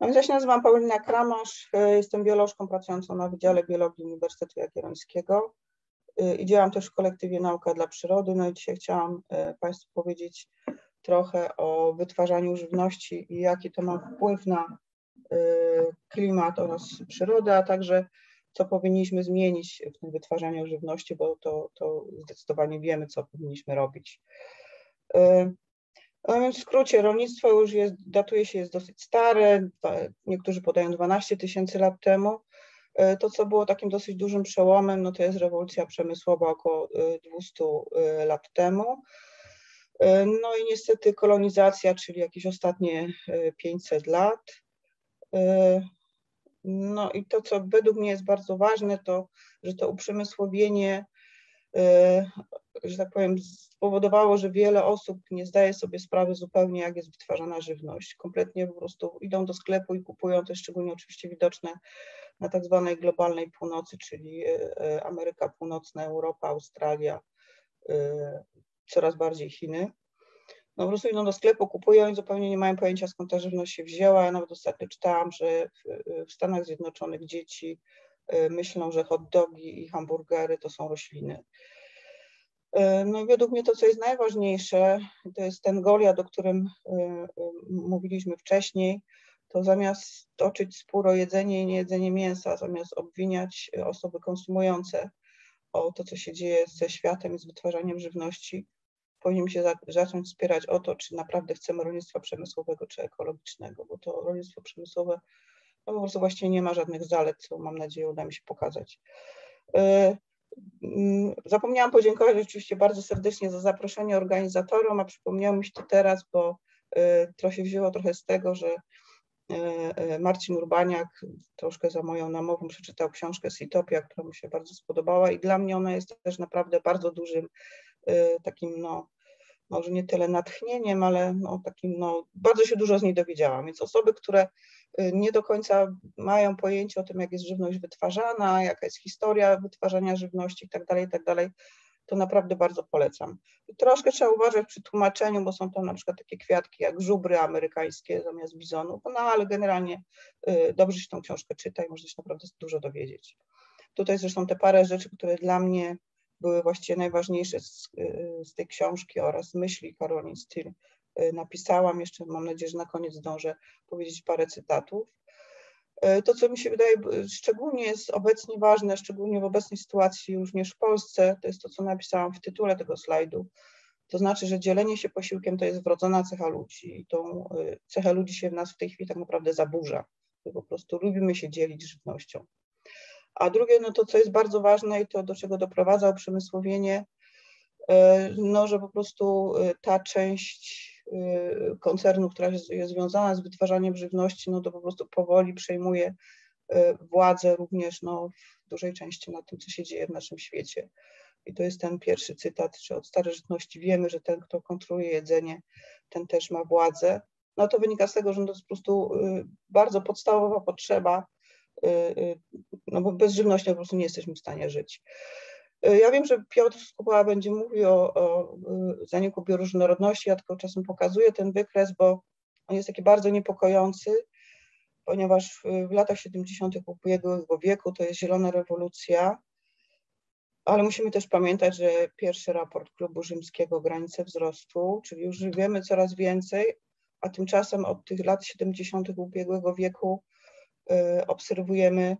No ja się nazywam Paulina Kramasz, jestem biolożką pracującą na Wydziale Biologii Uniwersytetu Jagiellońskiego i działam też w kolektywie Nauka dla Przyrody. No i dzisiaj chciałam Państwu powiedzieć trochę o wytwarzaniu żywności i jaki to ma wpływ na klimat oraz przyrodę, a także co powinniśmy zmienić w tym wytwarzaniu żywności, bo to, to zdecydowanie wiemy, co powinniśmy robić. No więc w skrócie, rolnictwo już jest, datuje się, jest dosyć stare, niektórzy podają 12 tysięcy lat temu. To, co było takim dosyć dużym przełomem, no to jest rewolucja przemysłowa około 200 lat temu. No i niestety kolonizacja, czyli jakieś ostatnie 500 lat. No i to, co według mnie jest bardzo ważne, to, że to uprzemysłowienie, e, że tak powiem, spowodowało, że wiele osób nie zdaje sobie sprawy zupełnie, jak jest wytwarzana żywność. Kompletnie po prostu idą do sklepu i kupują, to jest szczególnie oczywiście widoczne na tak zwanej globalnej północy, czyli e, e, Ameryka Północna, Europa, Australia, coraz bardziej Chiny no po prostu idą do sklepu, kupują i zupełnie nie mają pojęcia skąd ta żywność się wzięła. Ja nawet ostatnio czytałam, że w, Stanach Zjednoczonych dzieci myślą, że hot dogi i hamburgery to są rośliny. Y, no według mnie to, co jest najważniejsze, to jest ten Goliat, o którym y, mówiliśmy wcześniej, to zamiast toczyć spór o jedzenie i niejedzenie mięsa, zamiast obwiniać osoby konsumujące o to, co się dzieje ze światem i z wytwarzaniem żywności, powinniśmy się zacząć wspierać o to, czy naprawdę chcemy rolnictwa przemysłowego czy ekologicznego, bo to rolnictwo przemysłowe no po prostu właściwie nie ma żadnych zalet, co mam nadzieję uda mi się pokazać. E, zapomniałam podziękować oczywiście bardzo serdecznie za zaproszenie organizatorom, a przypomniało mi się to teraz, bo e, to się wzięło trochę z tego, że e, Marcin Urbaniak troszkę za moją namową przeczytał książkę Sitopia, która mi się bardzo spodobała i dla mnie ona jest też naprawdę bardzo dużym takim no, może nie tyle natchnieniem, ale no, takim, no, bardzo się dużo z niej dowiedziałam. Więc osoby, które y, nie do końca mają pojęcie o tym, jak jest żywność wytwarzana, jaka jest historia wytwarzania żywności itd., tak itd., tak to naprawdę bardzo polecam. Troszkę trzeba uważać przy tłumaczeniu, bo są tam na przykład takie kwiatki jak żubry amerykańskie zamiast bizonów, no ale generalnie y, dobrze się tą książkę czyta i można się naprawdę dużo dowiedzieć. Tutaj zresztą te parę rzeczy, które dla mnie były właściwie najważniejsze z, z tej książki oraz myśli Karolin Steele y, napisałam. Jeszcze mam nadzieję, że na koniec zdążę powiedzieć parę cytatów. Y, to, co mi się wydaje szczególnie jest obecnie ważne, szczególnie w obecnej sytuacji również w Polsce, to jest to, co napisałam w tytule tego slajdu. To znaczy, że dzielenie się posiłkiem to jest wrodzona cecha ludzi i tą y, cechę ludzi się w nas w tej chwili tak naprawdę zaburza. Po prostu lubimy się dzielić żywnością. A drugie, no to co jest bardzo ważne i to do czego doprowadza uprzemysłowienie, e, no, że po prostu e, ta część e, koncernu, która jest, związana z wytwarzaniem żywności, no to po prostu powoli przejmuje władzę również no, w dużej części na tym, co się dzieje w naszym świecie. I to jest ten pierwszy cytat, że od starożytności wiemy, że ten, kto kontroluje jedzenie, ten też ma władzę. No to wynika z tego, że to jest po prostu bardzo podstawowa potrzeba no bo bez żywności po prostu nie jesteśmy w stanie żyć. Y, ja wiem, że Piotr Skupa będzie mówił o, o zaniku bioróżnorodności, ja tylko czasem pokazuję ten wykres, bo on jest taki bardzo niepokojący, ponieważ w latach 70. ubiegłego wieku to jest zielona rewolucja, ale musimy też pamiętać, że pierwszy raport Klubu Rzymskiego Granice Wzrostu, czyli już wiemy coraz więcej, a tymczasem od tych lat 70. ubiegłego wieku Y, obserwujemy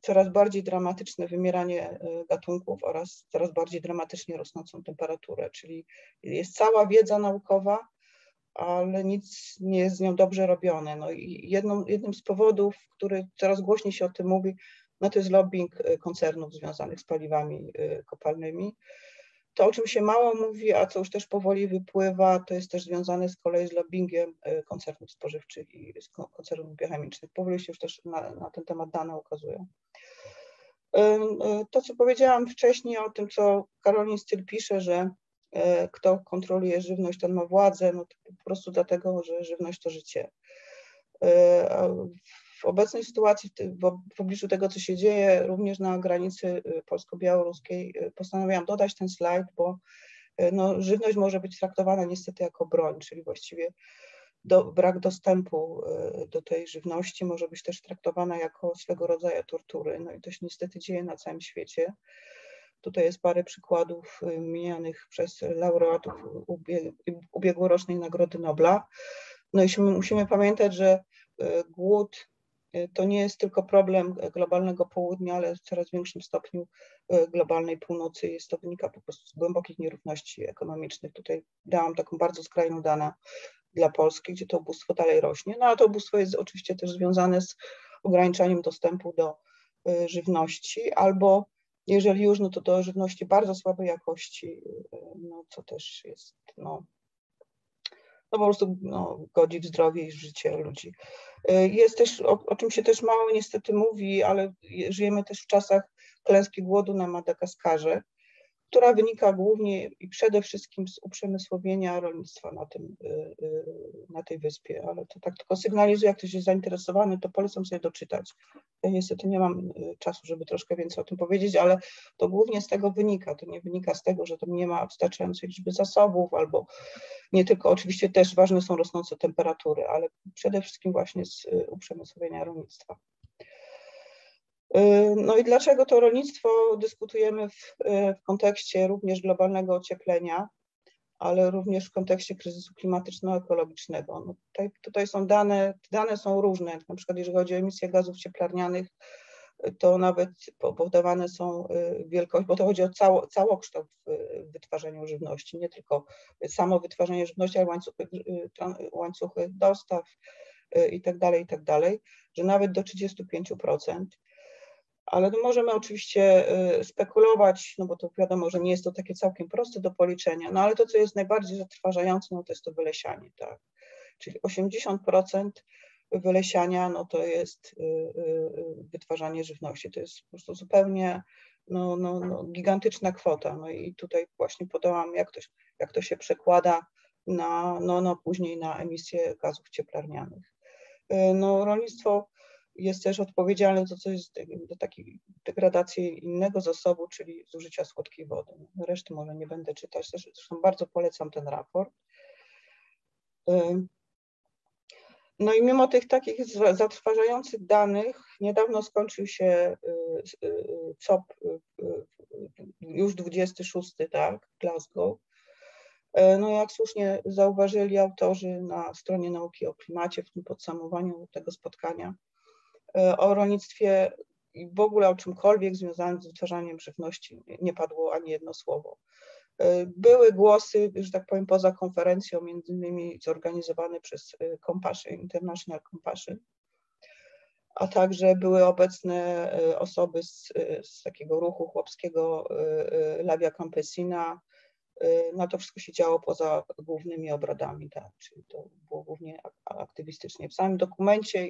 coraz bardziej dramatyczne wymieranie y, gatunków oraz coraz bardziej dramatycznie rosnącą temperaturę, czyli jest cała wiedza naukowa, ale nic nie jest z nią dobrze robione. No i jedną, jednym z powodów, który coraz głośniej się o tym mówi, no to jest lobbying y, koncernów związanych z paliwami kopalnymi. To, o czym się mało mówi, a co już też powoli wypływa, to jest też związane z kolei z lobbyingiem e, koncernów spożywczych i koncernów biochemicznych. Powoli się już też na, na ten temat dane ukazują. E, e, to, co powiedziałam wcześniej o tym, co Karolin Styl pisze, że kto kontroluje żywność, ten ma władzę, no to po prostu dlatego, że żywność to życie w obecnej sytuacji, w obliczu tego, co się dzieje również na granicy y, polsko-białoruskiej, y, postanowiłam dodać ten slajd, bo y, no, żywność może być traktowana niestety jako broń, czyli właściwie do, brak dostępu do tej żywności może być też traktowana jako swego rodzaju tortury. No i to się niestety dzieje na całym świecie. Tutaj jest parę przykładów mijanych przez laureatów ubiegłorocznej Nagrody Nobla. No i musimy pamiętać, że głód to nie jest tylko problem globalnego południa, ale w coraz większym stopniu globalnej północy. Jest to wynika po prostu z głębokich nierówności ekonomicznych. Tutaj dałam taką bardzo skrajną dane dla Polski, gdzie to ubóstwo dalej rośnie. No a to ubóstwo jest oczywiście też związane z ograniczaniem dostępu do żywności albo jeżeli już, no to do żywności bardzo słabej jakości, no co też jest, no, no po prostu no, godzi w zdrowie i życie ludzi. Jest też, o, o, czym się też mało niestety mówi, ale żyjemy też w czasach klęski głodu na Madagaskarze, która wynika głównie i przede wszystkim z uprzemysłowienia rolnictwa na, tym, y, y, na tej wyspie, ale to tak tylko sygnalizuje, jak ktoś jest zainteresowany, to polecam sobie doczytać. Ja niestety nie mam y, czasu, żeby troszkę więcej o tym powiedzieć, ale to głównie z tego wynika. To nie wynika z tego, że tam nie ma wystarczającej liczby zasobów, albo nie tylko, oczywiście też ważne są rosnące temperatury, ale przede wszystkim właśnie z uprzemysłowienia rolnictwa. Y, no i dlaczego to rolnictwo dyskutujemy w, y, w kontekście również globalnego ocieplenia, ale również w kontekście kryzysu klimatyczno-ekologicznego. No tutaj, tutaj są dane, dane są różne, na przykład jeżeli chodzi o emisję gazów cieplarnianych, to nawet powodowane są y, wielkość, bo to chodzi o cało, całokształt w wytwarzaniu żywności, nie tylko samo wytwarzanie żywności, ale łańcuchy, łańcuchy dostaw i tak dalej, i tak dalej, że nawet do 35% ale no możemy oczywiście y, spekulować, no bo to wiadomo, że nie jest to takie całkiem proste do policzenia, no ale to, co jest najbardziej zatrważające, no to jest to wylesianie, tak. Czyli 80% wylesiania, no to jest y, y, wytwarzanie żywności. To jest po prostu zupełnie no, no, no, gigantyczna kwota. No i tutaj właśnie podałam, jak to, jak to się przekłada na, no, no, później na emisję gazów cieplarnianych. No, rolnictwo jest też odpowiedzialny za coś do takiej degradacji innego zasobu, czyli zużycia słodkiej wody. Reszty może nie będę czytać, zresztą bardzo polecam ten raport. No i mimo tych takich zatrważających danych, niedawno skończył się y, y, COP, y, już 26, tak, Glasgow. No jak słusznie zauważyli autorzy na stronie Nauki o Klimacie w tym podsumowaniu tego spotkania, o rolnictwie i w ogóle o czymkolwiek związanym z wytwarzaniem żywności nie padło ani jedno słowo. E, były głosy, że tak powiem, poza konferencją, między innymi zorganizowane przez e, Compassion, International Compassion, a także były obecne osoby z, z takiego ruchu chłopskiego Labia Campesina. No to wszystko się działo poza głównymi obradami, tak, czyli to było głównie aktywistycznie. W samym dokumencie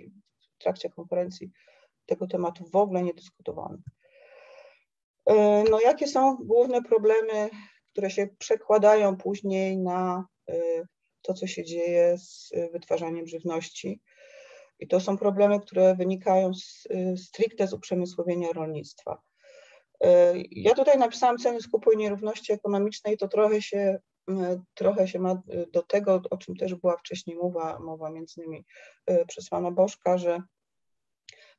w trakcie konferencji tego tematu w ogóle nie dyskutowano. E, no, jakie są główne problemy, które się przekładają później na e, to, co się dzieje z wytwarzaniem żywności? I to są problemy, które wynikają z, stricte z uprzemysłowienia rolnictwa. E, ja tutaj napisałam ceny skupu i nierówności ekonomicznej, to trochę się, trochę się ma do tego, o czym też była wcześniej mowa, mowa między innymi przez pana Bożka, że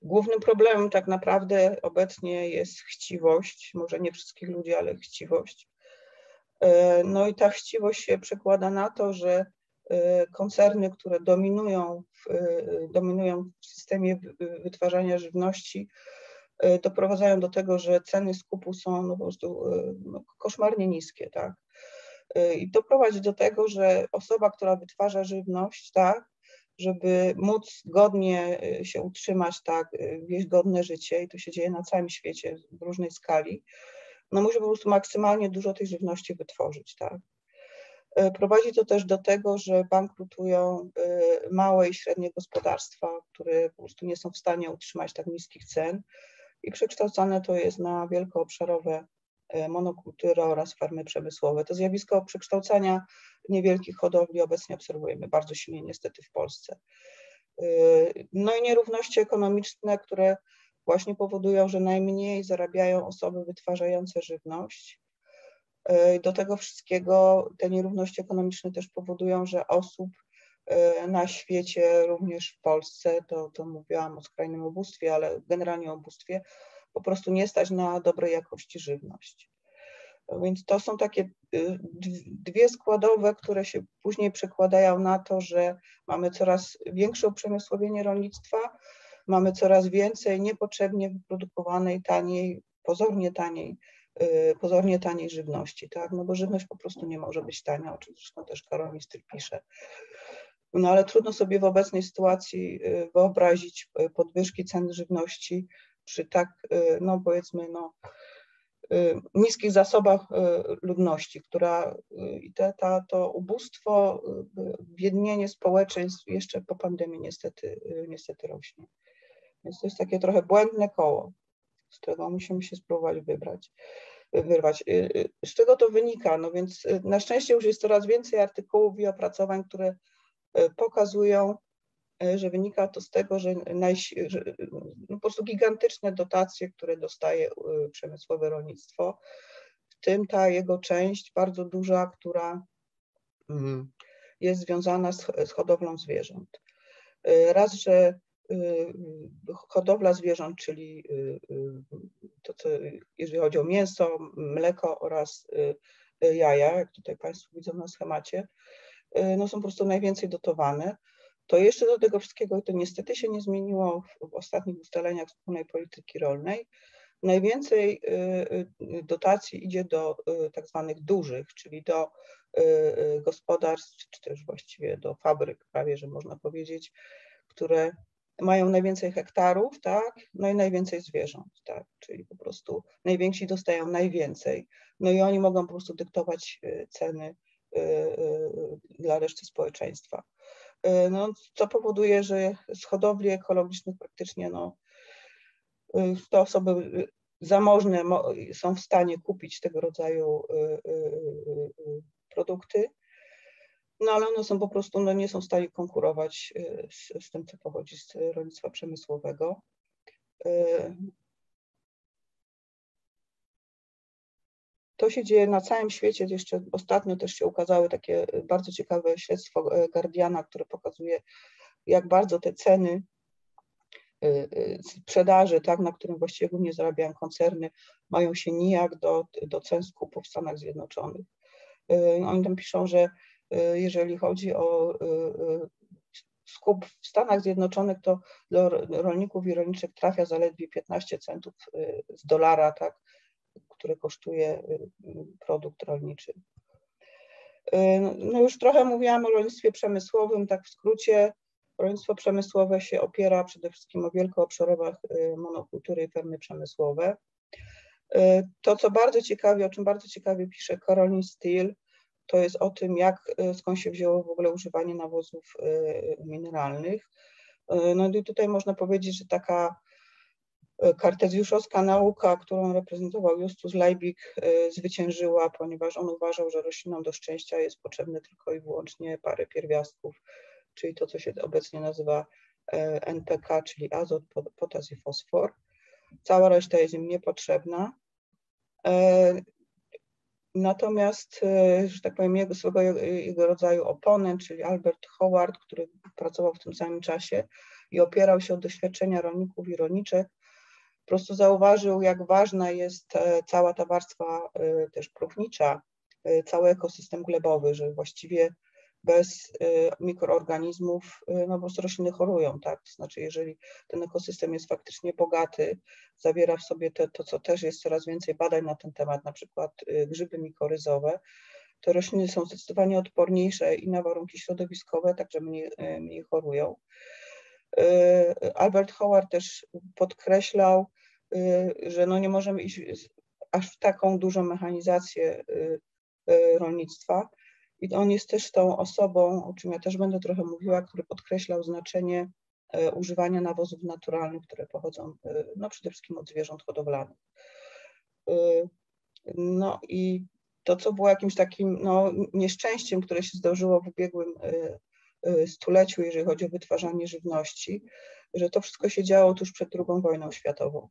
Głównym problemem tak naprawdę obecnie jest chciwość, może nie wszystkich ludzi, ale chciwość. E, no i ta chciwość się przekłada na to, że e, koncerny, które dominują w, e, dominują w systemie wytwarzania żywności, doprowadzają do tego, że ceny skupu są no po prostu no, koszmarnie niskie, tak. I to prowadzi do tego, że osoba, która wytwarza żywność, tak, żeby móc godnie y, się utrzymać, tak, y, wieść godne życie i to się dzieje na całym świecie w różnej skali, no musi po prostu maksymalnie dużo tej żywności wytworzyć, tak. Y, prowadzi to też do tego, że bankrutują małe i średnie gospodarstwa, które po prostu nie są w stanie utrzymać tak niskich cen i przekształcane to jest na wielkoobszarowe monokultury oraz farmy przemysłowe. To zjawisko przekształcania niewielkich hodowli obecnie obserwujemy bardzo silnie niestety w Polsce. E, no i nierówności ekonomiczne, które właśnie powodują, że najmniej zarabiają osoby wytwarzające żywność. E, do tego wszystkiego te nierówności ekonomiczne też powodują, że osób na świecie, również w Polsce, to, to mówiłam o skrajnym ubóstwie, ale generalnie o ubóstwie, po prostu nie stać na dobrej jakości żywność. Więc to są takie y, dwie składowe, które się później przekładają na to, że mamy coraz większe uprzemysłowienie rolnictwa, mamy coraz więcej niepotrzebnie wyprodukowanej, taniej, pozornie taniej, y, pozornie taniej żywności, tak? No bo żywność po prostu nie może być tania, o czym zresztą też Karol Mistyl pisze. No ale trudno sobie w obecnej sytuacji y, wyobrazić podwyżki cen żywności przy tak, no powiedzmy, no Y, niskich zasobach y, ludności, która y, i te, ta, to ubóstwo, biednienie społeczeństw jeszcze po pandemii niestety, niestety rośnie. Więc to jest takie trochę błędne koło, z którego musimy się spróbować wybrać, wyrwać. Z czego to wynika? No więc na szczęście już jest coraz więcej artykułów i opracowań, które pokazują, że wynika to z tego, że, że no po prostu gigantyczne dotacje, które dostaje e, przemysłowe rolnictwo, w tym ta jego część bardzo duża, która mm, jest związana z, z hodowlą zwierząt. E, raz, że hodowla zwierząt, czyli to, co, jeżeli chodzi o mięso, mleko oraz jaja, jak tutaj Państwo widzą na schemacie, no są po prostu najwięcej dotowane. To jeszcze do tego wszystkiego, to niestety się nie zmieniło w, w ostatnich ustaleniach wspólnej polityki rolnej. Najwięcej y, y, dotacji idzie do y, tak zwanych dużych, czyli do gospodarstw, czy też właściwie do fabryk, prawie że można powiedzieć, które mają najwięcej hektarów, tak, no i najwięcej zwierząt, tak, czyli po prostu najwięksi dostają najwięcej, no i oni mogą po prostu dyktować ceny dla reszty społeczeństwa. Y, no, co powoduje, że z hodowli ekologicznych praktycznie no, y, te osoby y, zamożne są w stanie kupić tego rodzaju produkty, no ale one są po prostu, no, nie są w stanie konkurować z, z tym, co pochodzi z rolnictwa przemysłowego. To się dzieje na całym świecie. Jeszcze ostatnio też się ukazały takie e, bardzo ciekawe śledztwo e, Guardiana, które pokazuje, jak bardzo te ceny e, sprzedaży, tak, na którym właściwie głównie zarabiają koncerny, mają się nijak do, do cen skupów w Stanach Zjednoczonych. Oni tam piszą, że jeżeli chodzi o skup w Stanach Zjednoczonych, to do rolników i rolniczek trafia zaledwie 15 centów z dolara, tak, które kosztuje y, produkt rolniczy. Y, no już trochę mówiłam o rolnictwie przemysłowym, tak w skrócie. Rolnictwo przemysłowe się opiera przede wszystkim o wielkoobszarowe y, monokultury i fermy przemysłowe. To, co bardzo ciekawie, o czym bardzo ciekawie pisze Caroline Steele, to jest o tym, jak, skąd się wzięło w ogóle używanie nawozów mineralnych. No i tutaj można powiedzieć, że taka kartezjuszowska nauka, którą reprezentował Justus Leibig, e, zwyciężyła, ponieważ on uważał, że roślinom do szczęścia jest potrzebne tylko i wyłącznie parę pierwiastków, czyli to, co się obecnie nazywa e, NPK, czyli azot, potas i fosfor. Cała reszta jest im niepotrzebna. E, natomiast, że tak powiem, jego, swego jego rodzaju oponent, czyli Albert Howard, który pracował w tym samym czasie i opierał się o doświadczenia rolników i rolniczek, po prostu zauważył, jak ważna jest e, cała ta warstwa e, też próchnicza, e, cały ekosystem glebowy, że właściwie bez mikroorganizmów no po prostu rośliny chorują, tak? To znaczy, jeżeli ten ekosystem jest faktycznie bogaty, zawiera w sobie to, to co też jest coraz więcej badań na ten temat, na przykład grzyby mikoryzowe, to rośliny są zdecydowanie odporniejsze i na warunki środowiskowe, także mniej, mniej chorują. Albert Howard też podkreślał, że no nie możemy iść aż w taką dużą mechanizację y, y, rolnictwa. I on jest też tą osobą, o czym ja też będę trochę mówiła, który podkreślał znaczenie używania nawozów naturalnych, które pochodzą no przede wszystkim od zwierząt hodowlanych. No i to, co było jakimś takim no, nieszczęściem, które się zdarzyło w ubiegłym stuleciu, jeżeli chodzi o wytwarzanie żywności, że to wszystko się działo tuż przed II wojną światową.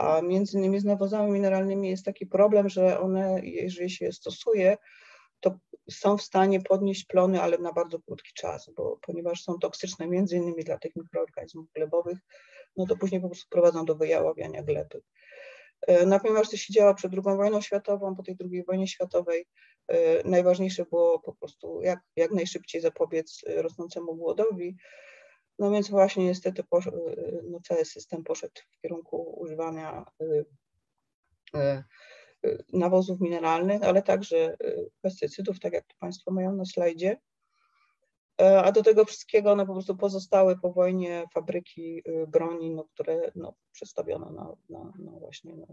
A między innymi z nawozami mineralnymi jest taki problem, że one, jeżeli się je stosuje, to są w stanie podnieść plony, ale na bardzo krótki czas, bo ponieważ są toksyczne między innymi dla tych mikroorganizmów glebowych, no to później po prostu prowadzą do wyjaławiania gleby. No, ponieważ to się działo przed II wojną światową, po tej II wojnie światowej najważniejsze było po prostu jak, jak najszybciej zapobiec rosnącemu głodowi, no więc właśnie niestety no cały system poszedł w kierunku używania nawozów mineralnych, ale także pestycydów, tak jak to Państwo mają na slajdzie. A do tego wszystkiego no, po prostu pozostały po wojnie fabryki broni, no, które no, przestawiono na, na, na właśnie. No.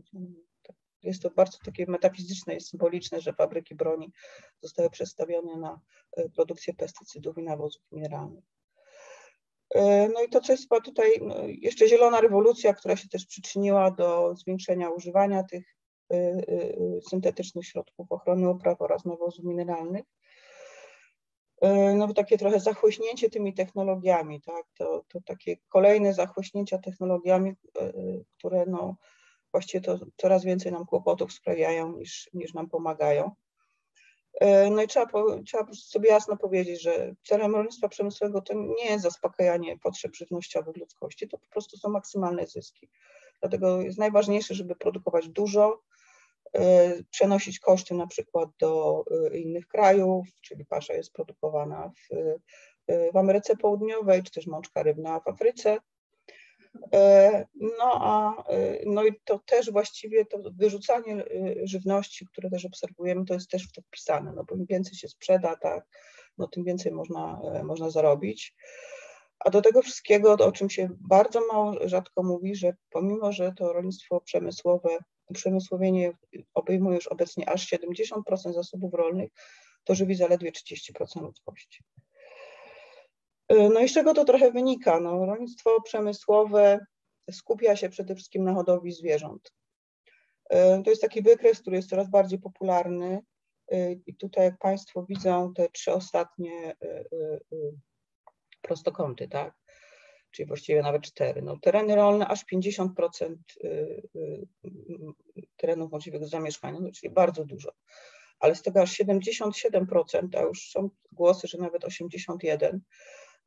Jest to bardzo takie metafizyczne i symboliczne, że fabryki broni zostały przestawione na produkcję pestycydów i nawozów mineralnych. E, no i to, co jest chyba tutaj, no, jeszcze zielona rewolucja, która się też przyczyniła do zwiększenia używania tych y, y, syntetycznych środków ochrony upraw oraz nawozów mineralnych. E, no takie trochę zachłyśnięcie tymi technologiami, tak, to, to takie kolejne zachłyśnięcia technologiami, e, które no właściwie to coraz więcej nam kłopotów sprawiają niż, niż nam pomagają. E, no i trzeba, trzeba sobie jasno powiedzieć, że celem rolnictwa przemysłowego to nie jest zaspokajanie potrzeb żywnościowych ludzkości, to po prostu są maksymalne zyski. Dlatego jest najważniejsze, żeby produkować dużo, e, przenosić koszty na przykład do e, innych krajów, czyli pasza jest produkowana w, w Ameryce Południowej, czy też mączka rybna w Afryce, no a e, no i to też właściwie to wyrzucanie e, żywności, które też obserwujemy, to jest też w to wpisane, no bo im więcej się sprzeda, tak, no tym więcej można, można zarobić. A do tego wszystkiego, o czym się bardzo mało, rzadko mówi, że pomimo, że to rolnictwo przemysłowe, przemysłowienie obejmuje już obecnie aż 70% zasobów rolnych, to żywi zaledwie 30% ludzkości. Y, no i z czego to trochę wynika? No, rolnictwo przemysłowe skupia się przede wszystkim na hodowli zwierząt. Y, to jest taki wykres, który jest coraz bardziej popularny. Y, I tutaj, jak Państwo widzą, te trzy ostatnie prostokąty, tak? Czyli właściwie nawet cztery. No, tereny rolne aż 50% terenów możliwych do zamieszkania, no, czyli bardzo dużo. Ale z tego aż 77%, a już są głosy, że nawet 81%,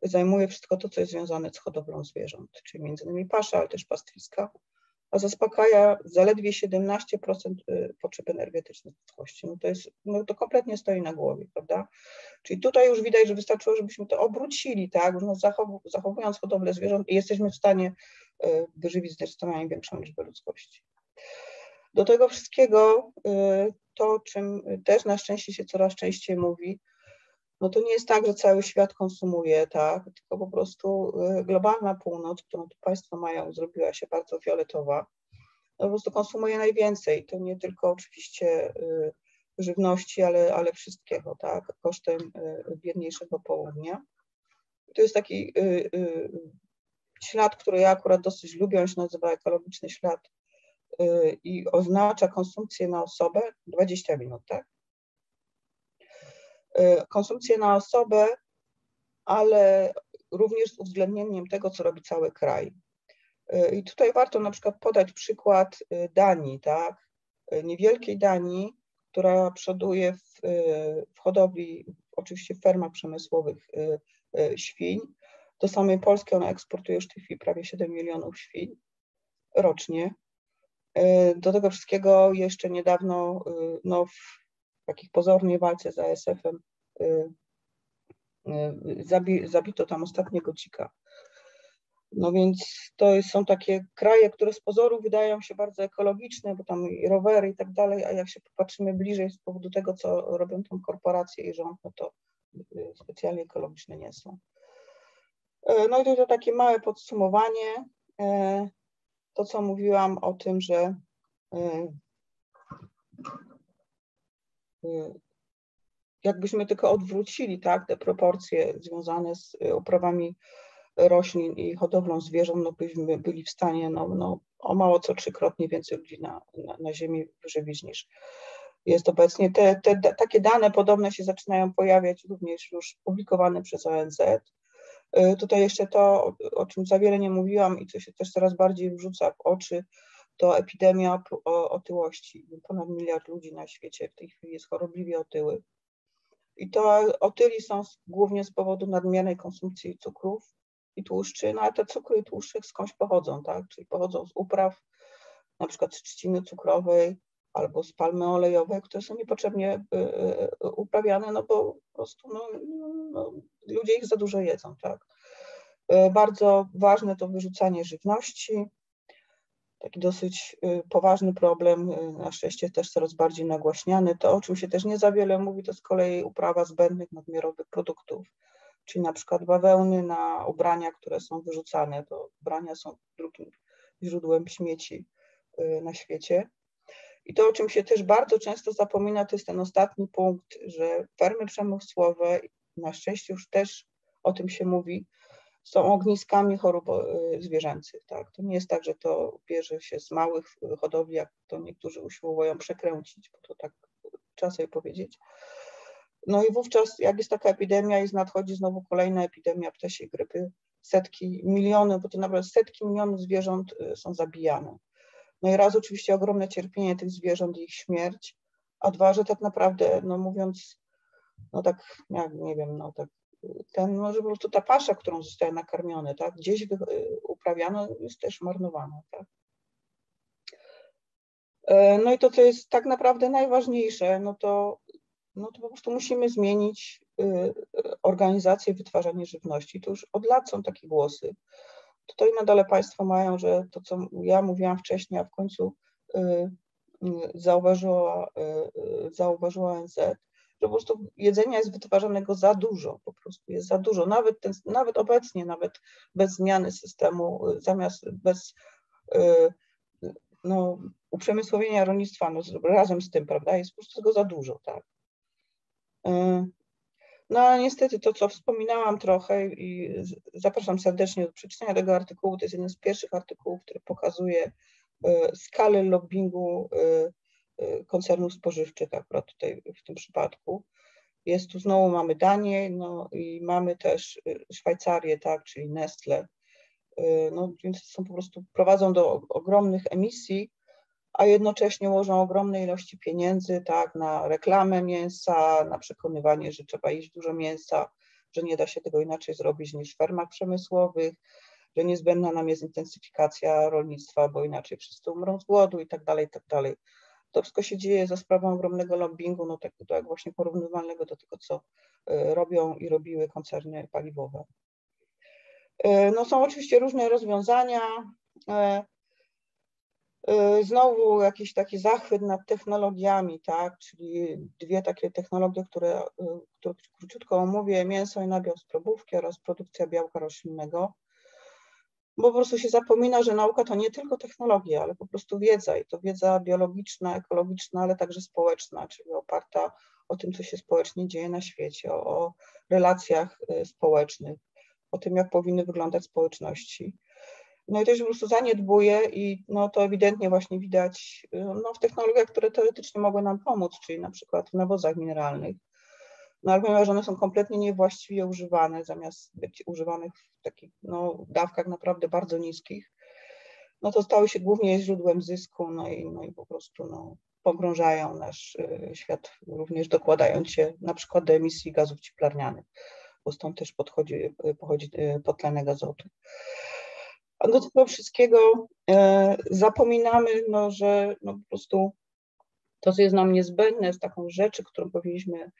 zajmuje wszystko to, co jest związane z hodowlą zwierząt, czyli między innymi pasza, ale też pastwiska, a zaspokaja zaledwie 17% y, potrzeb energetycznych ludzkości. No to jest, no to kompletnie stoi na głowie, prawda? Czyli tutaj już widać, że wystarczyło, żebyśmy to obrócili, tak, no zachow zachowując hodowlę zwierząt i jesteśmy w stanie y, wyżywić zdecydowanie większą liczbę ludzkości. Do tego wszystkiego y, to, czym też na szczęście się coraz częściej mówi, no to nie jest tak, że cały świat konsumuje, tak, tylko po prostu y, globalna północ, którą tu Państwo mają, zrobiła się bardzo fioletowa, no po prostu konsumuje najwięcej. To nie tylko oczywiście y, żywności, ale, ale wszystkiego, tak, kosztem y, biedniejszego południa. To jest taki ślad, który ja akurat dosyć lubię, on się nazywa ekologiczny ślad i oznacza konsumpcję na osobę 20 minut, tak? Y, konsumpcję na osobę, ale również z uwzględnieniem tego, co robi cały kraj. Y, I tutaj warto na przykład podać przykład y, Danii, tak? Niewielkiej Danii, która przoduje w, w hodowli, oczywiście w fermach przemysłowych świń. Do samej Polski ona eksportuje już w chwili prawie 7 milionów świń rocznie. Do tego wszystkiego jeszcze niedawno no, takich pozornej walce z ASF-em y, y, zabi, zabito tam ostatniego dzika. No więc to są takie kraje, które z pozoru wydają się bardzo ekologiczne, bo tam i rowery i tak dalej, a jak się popatrzymy bliżej z powodu tego, co robią tam korporacje i rząd, no to y, specjalnie ekologiczne nie są. No i to, to takie małe podsumowanie. To, co mówiłam o tym, że jakbyśmy tylko odwrócili tak, te proporcje związane z y, uprawami roślin i hodowlą zwierząt, no byśmy byli w stanie no, no, o mało co trzykrotnie więcej ludzi na, na, na ziemi wyżywić niż jest obecnie. Te, te, takie dane podobne się zaczynają pojawiać również już publikowane przez ONZ. Y, tutaj jeszcze to, o czym za wiele nie mówiłam i co się też coraz bardziej wrzuca w oczy, to epidemia otyłości. Ponad miliard ludzi na świecie w tej chwili jest chorobliwie otyły. I to otyli są głównie z powodu nadmiernej konsumpcji cukrów i tłuszczy, no ale te cukry i tłuszcze skądś pochodzą, tak? Czyli pochodzą z upraw, na przykład z trzciny cukrowej albo z palmy olejowej, które są niepotrzebnie y, y, uprawiane, no bo po prostu no, no, ludzie ich za dużo jedzą, tak? Y, bardzo ważne to wyrzucanie żywności, taki dosyć poważny problem, na szczęście też coraz bardziej nagłaśniany. To, o czym się też nie za wiele mówi, to z kolei uprawa zbędnych, nadmiarowych produktów, czyli na przykład bawełny na ubrania, które są wyrzucane. To ubrania są drugim źródłem śmieci na świecie. I to, o czym się też bardzo często zapomina, to jest ten ostatni punkt, że fermy przemysłowe, na szczęście już też o tym się mówi, są ogniskami chorób e, zwierzęcych. Tak? To nie jest tak, że to bierze się z małych hodowli, jak to niektórzy usiłują przekręcić, bo to tak trzeba sobie powiedzieć. No i wówczas, jak jest taka epidemia i nadchodzi znowu kolejna epidemia ptasiej grypy, setki, miliony, bo to naprawdę setki milionów zwierząt e, są zabijane. No i raz oczywiście ogromne cierpienie tych zwierząt i ich śmierć, a dwa, że tak naprawdę, no mówiąc, no tak, jak nie wiem, no tak, ten, może po prostu ta pasza, którą zostaje nakarmione, tak, gdzieś wy, uprawiano, jest też marnowana, tak. E, no i to, co jest tak naprawdę najważniejsze, no to, no to po prostu musimy zmienić y, organizację wytwarzania żywności. To już od lat są takie głosy i na dole Państwo mają, że to, co ja mówiłam wcześniej, a w końcu y, y, zauważyła, y, zauważyła NZ, że po prostu jedzenia jest wytwarzanego za dużo, po prostu jest za dużo. Nawet, ten, nawet obecnie, nawet bez zmiany systemu, zamiast bez no, uprzemysłowienia rolnictwa, no, razem z tym, prawda, jest po prostu tego za dużo, tak. No ale niestety to, co wspominałam trochę i zapraszam serdecznie do przeczytania tego artykułu, to jest jeden z pierwszych artykułów, który pokazuje skalę lobbingu koncernów spożywczych akurat tutaj w tym przypadku. Jest tu znowu mamy Danię, no i mamy też Szwajcarię, tak, czyli Nestle. No więc są po prostu, prowadzą do ogromnych emisji, a jednocześnie łożą ogromne ilości pieniędzy tak, na reklamę mięsa, na przekonywanie, że trzeba jeść dużo mięsa, że nie da się tego inaczej zrobić niż w fermach przemysłowych, że niezbędna nam jest intensyfikacja rolnictwa, bo inaczej wszyscy umrą z głodu i tak dalej, i tak dalej. To wszystko się dzieje za sprawą ogromnego lobbingu, no tak, tak właśnie porównywalnego do tego, co y, robią i robiły koncerny paliwowe. Y, no są oczywiście różne rozwiązania. Y, znowu jakiś taki zachwyt nad technologiami, tak, czyli dwie takie technologie, które, które króciutko omówię, mięso i nabiał z probówki oraz produkcja białka roślinnego, bo po prostu się zapomina, że nauka to nie tylko technologie, ale po prostu wiedza i to wiedza biologiczna, ekologiczna, ale także społeczna, czyli oparta o tym, co się społecznie dzieje na świecie, o, o relacjach y, społecznych, o tym, jak powinny wyglądać społeczności. No i się po prostu zaniedbuje i no to ewidentnie właśnie widać no, w technologiach, które teoretycznie mogły nam pomóc, czyli na przykład w nawozach mineralnych. No ale ponieważ one są kompletnie niewłaściwie używane, zamiast być używanych w takich no, dawkach naprawdę bardzo niskich, no to stały się głównie źródłem zysku, no i, no i po prostu no, pogrążają nasz y, świat, również dokładając się na przykład do emisji gazów cieplarnianych, bo stąd też podchodzi, y, pochodzi y, potlenek azotu. A do tego wszystkiego zapominamy, no, że no, po prostu to, co jest nam niezbędne z taką rzeczy, którą powinniśmy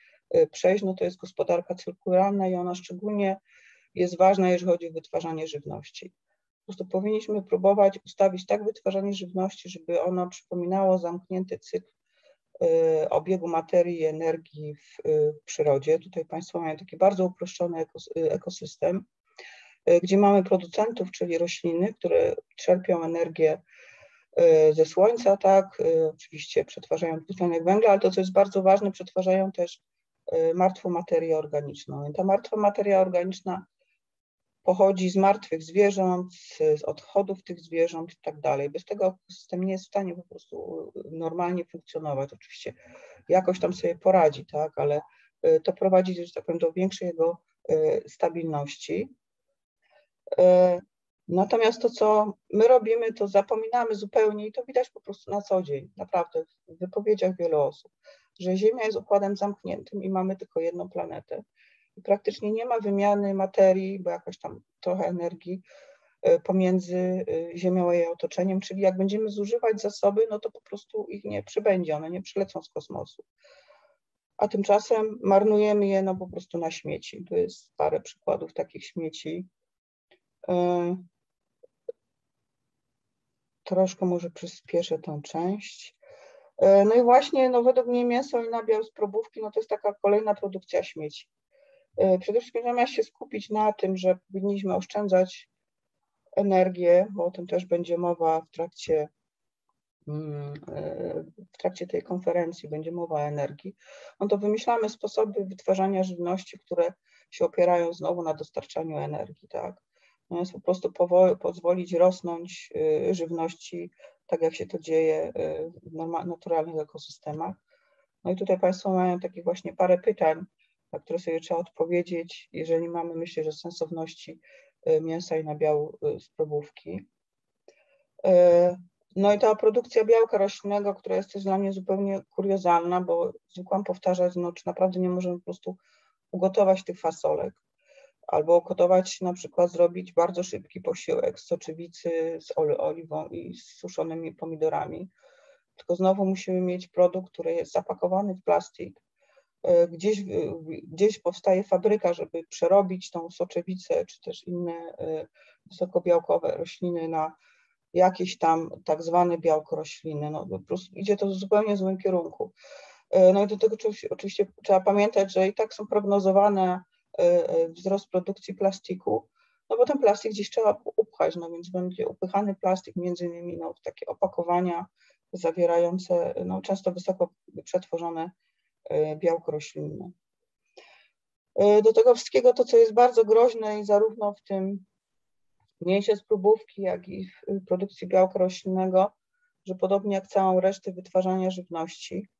przejść, no to jest gospodarka cyrkularna i ona szczególnie jest ważna, jeżeli chodzi o wytwarzanie żywności. Po prostu powinniśmy próbować ustawić tak wytwarzanie żywności, żeby ono przypominało zamknięty cykl e, obiegu materii i energii w, w przyrodzie. Tutaj Państwo mają taki bardzo uproszczony ekosystem, gdzie mamy producentów, czyli rośliny, które czerpią energię ze słońca, tak, oczywiście przetwarzają dwutlenek węgla, ale to, co jest bardzo ważne, przetwarzają też martwą materię organiczną. I ta martwa materia organiczna pochodzi z martwych zwierząt, z odchodów tych zwierząt i tak dalej. Bez tego system nie jest w stanie po prostu normalnie funkcjonować. Oczywiście jakoś tam sobie poradzi, tak, ale to prowadzi, że tak powiem, do większej jego stabilności. Natomiast to, co my robimy, to zapominamy zupełnie i to widać po prostu na co dzień, naprawdę w wypowiedziach wielu osób, że Ziemia jest układem zamkniętym i mamy tylko jedną planetę. I praktycznie nie ma wymiany materii, bo jakaś tam trochę energii e, pomiędzy e, Ziemią a jej otoczeniem, czyli jak będziemy zużywać zasoby, no to po prostu ich nie przybędzie, one nie przylecą z kosmosu. A tymczasem marnujemy je no po prostu na śmieci. Tu jest parę przykładów takich śmieci. E, troszkę może przyspieszę tę część. E, no i właśnie, no według mnie mięso i nabiał z probówki, no to jest taka kolejna produkcja śmieci. E, przede wszystkim zamiast się skupić na tym, że powinniśmy oszczędzać energię, bo o tym też będzie mowa w trakcie, mm, e, w trakcie tej konferencji, będzie mowa o energii, no to wymyślamy sposoby wytwarzania żywności, które się opierają znowu na dostarczaniu energii, tak. Natomiast po prostu pozwolić rosnąć żywności tak jak się to dzieje y, w naturalnych ekosystemach. No i tutaj Państwo mają takich właśnie parę pytań, na które sobie trzeba odpowiedzieć, jeżeli mamy myśleć o sensowności y, mięsa i nabiału y, z probówki. No i ta produkcja białka roślinnego, która jest też dla mnie zupełnie kuriozalna, bo zwykłam powtarzać, no czy naprawdę nie możemy po prostu ugotować tych fasolek albo gotować, na przykład zrobić bardzo szybki posiłek z soczewicy, z oliwą i z suszonymi pomidorami. Tylko znowu musimy mieć produkt, który jest zapakowany w plastik. E, gdzieś, gdzieś powstaje fabryka, żeby przerobić tą soczewicę czy też inne e, wysokobiałkowe rośliny na jakieś tam tak zwane białko rośliny. No, po prostu idzie to w zupełnie złym kierunku. E, no i do tego oczywiście trzeba pamiętać, że i tak są prognozowane wzrost produkcji plastiku, no bo ten plastik gdzieś trzeba upchać, no więc będzie upychany plastik między innymi no, w takie opakowania zawierające no, często wysoko przetworzone e, białko roślinne. Do tego wszystkiego to, co jest bardzo groźne i zarówno w tym mięsie z próbówki, jak i w produkcji białka roślinnego, że podobnie jak całą resztę wytwarzania żywności, Y,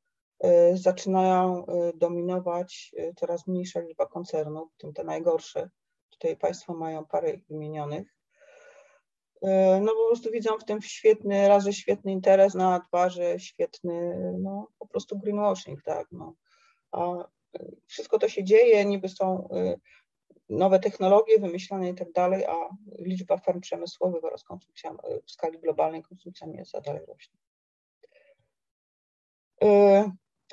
zaczynają y, dominować y, coraz mniejsza liczba koncernów, w tym te najgorsze. Tutaj Państwo mają parę ich wymienionych. No po prostu widzą w tym świetny, raz, że świetny interes, no a dwa, że świetny, no po prostu greenwashing, tak, no. A wszystko to się dzieje, niby są nowe technologie wymyślane i tak dalej, a liczba farm przemysłowych oraz konsumpcja w skali globalnej, konsumpcja mięsa dalej rośnie.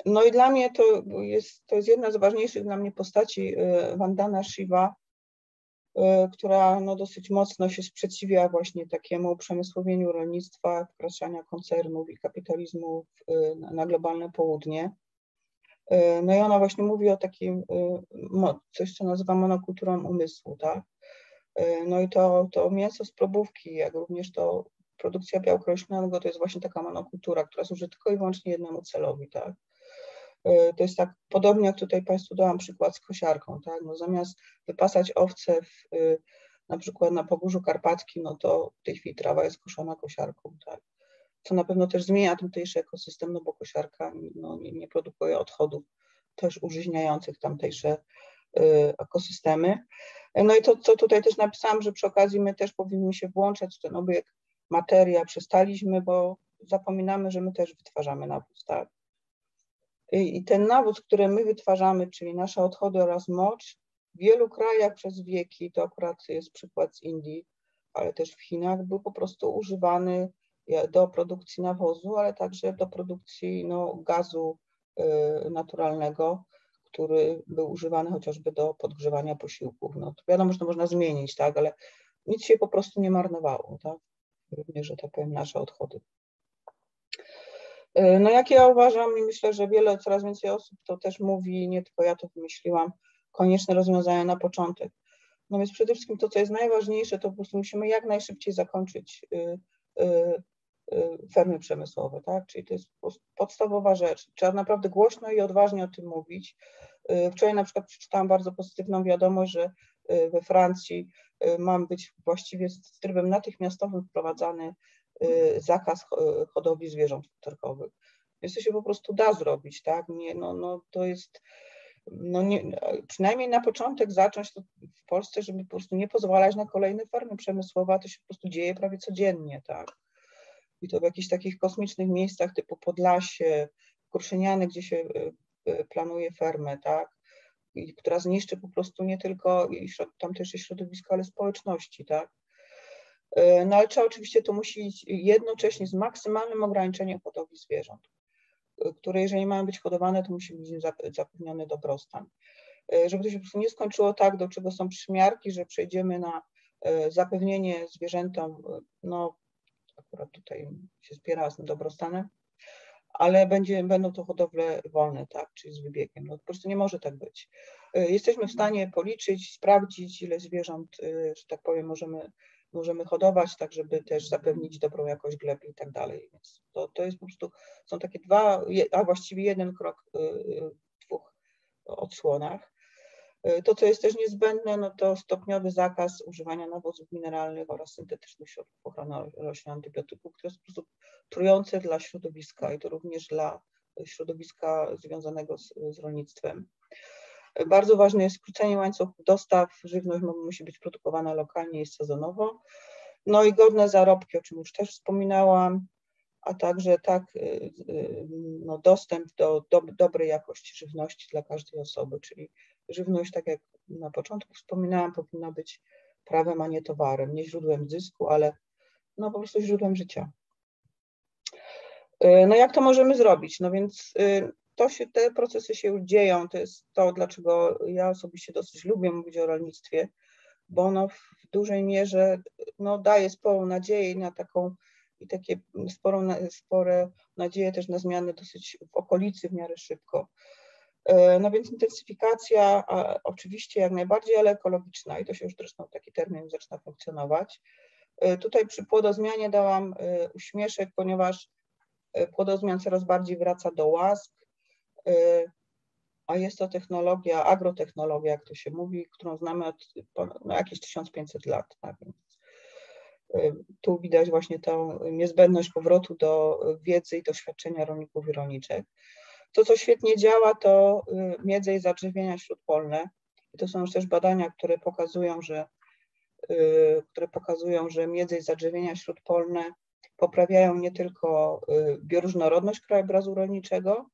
No i dla mnie to jest, to jest jedna z ważniejszych dla mnie postaci y, Vandana Shiva, y, która no dosyć mocno się sprzeciwia właśnie takiemu przemysłowieniu rolnictwa, wkraczania koncernów i kapitalizmu y, na globalne południe. No i ona właśnie mówi o takim, coś co nazywa monokulturą umysłu, tak? No i to, to mięso z probówki, jak również to produkcja białka roślinnego to jest właśnie taka monokultura, która służy tylko i wyłącznie jednemu celowi, tak? E, to jest tak podobnie jak tutaj Państwu dałam przykład z kosiarką, tak? No zamiast wypasać owce w, y, na przykład na Pogórzu Karpackim, no to w tej chwili trawa jest koszona kosiarką, tak? Co na pewno też zmienia tamtejszy ekosystem, no bo kosiarka no, nie, nie produkuje odchodów też użyźniających tamtejsze y, ekosystemy. No i to, co tutaj też napisałam, że przy okazji my też powinniśmy się włączać w ten obieg materia, przestaliśmy, bo zapominamy, że my też wytwarzamy nawóz, tak? I ten nawóz, który my wytwarzamy, czyli nasze odchody oraz mocz, w wielu krajach przez wieki, to akurat jest przykład z Indii, ale też w Chinach, był po prostu używany do produkcji nawozu, ale także do produkcji no, gazu y, naturalnego, który był używany chociażby do podgrzewania posiłków. No, to wiadomo, że to można zmienić, tak, ale nic się po prostu nie marnowało, tak? Również, że tak powiem, nasze odchody. E, no jak ja uważam i myślę, że wiele, coraz więcej osób to też mówi, nie tylko ja to wymyśliłam, konieczne rozwiązania na początek. No więc przede wszystkim to, co jest najważniejsze, to po prostu musimy jak najszybciej zakończyć y, y, y, fermy przemysłowe, tak? Czyli to jest podstawowa rzecz. Trzeba naprawdę głośno i odważnie o tym mówić. Wczoraj na przykład przeczytałam bardzo pozytywną wiadomość, że we Francji ma być właściwie z trybem natychmiastowym wprowadzany zakaz hodowli zwierząt futerkowych. Więc to się po prostu da zrobić, tak? Nie, no, no to jest, no nie, przynajmniej na początek zacząć to w Polsce, żeby po prostu nie pozwalać na kolejne farmy przemysłowe, a to się po prostu dzieje prawie codziennie, tak? I to w jakichś takich kosmicznych miejscach typu Podlasie, Kruszyniany, gdzie się planuje fermę, tak, która zniszczy po prostu nie tylko tamtejsze środowisko, ale społeczności, tak. No ale trzeba oczywiście to musi iść jednocześnie z maksymalnym ograniczeniem hodowli zwierząt, które jeżeli mają być hodowane, to musi być im zapewniony dobrostan. Żeby to się po prostu nie skończyło tak, do czego są przymiarki, że przejdziemy na zapewnienie zwierzętom, no akurat tutaj się spiera z tym dobrostanem, ale będzie, będą to hodowle wolne, tak, czyli z wybiegiem. No, po prostu nie może tak być. Jesteśmy w stanie policzyć, sprawdzić, ile zwierząt, że tak powiem, możemy, możemy hodować, tak żeby też zapewnić dobrą jakość gleby i tak dalej. Więc to, to jest po prostu, są takie dwa, a właściwie jeden krok y, w dwóch odsłonach. E, to, co jest też niezbędne, no to stopniowy zakaz używania nawozów mineralnych oraz syntetycznych środków ochrony roślin antybiotyków, które jest po prostu trujące dla środowiska i to również dla środowiska związanego z, z rolnictwem. Bardzo ważne jest skrócenie łańcuchów dostaw. Żywność musi być produkowana lokalnie i sezonowo. No i godne zarobki, o czym już też wspominałam, a także tak y, y, no, dostęp do, do dobrej jakości żywności dla każdej osoby, czyli żywność, tak jak na początku wspominałam, powinna być prawem, a nie towarem, nie źródłem zysku, ale no po prostu źródłem życia. Y, no jak to możemy zrobić? No więc to się, te procesy się już dzieją, to jest to, dlaczego ja osobiście dosyć lubię mówić o rolnictwie, bo ono w dużej mierze no, daje sporą nadzieję na taką i takie sporą, spore nadzieje też na zmiany dosyć w okolicy w miarę szybko. E, no więc intensyfikacja oczywiście jak najbardziej, ale ekologiczna i to się już zresztą taki termin zaczyna funkcjonować. E, tutaj przy płodozmianie dałam e, uśmieszek, ponieważ płodozmian coraz bardziej wraca do łask, a jest to technologia, agrotechnologia, jak to się mówi, którą znamy od no, jakieś 1500 lat. Tak więc tu widać właśnie tę niezbędność powrotu do wiedzy i doświadczenia rolników i rolniczek. To, co świetnie działa, to y, miedze i zadrzewienia śródpolne. I to są już też badania, które pokazują, że, y, które pokazują, że miedze i zadrzewienia śródpolne poprawiają nie tylko y, bioróżnorodność krajobrazu rolniczego,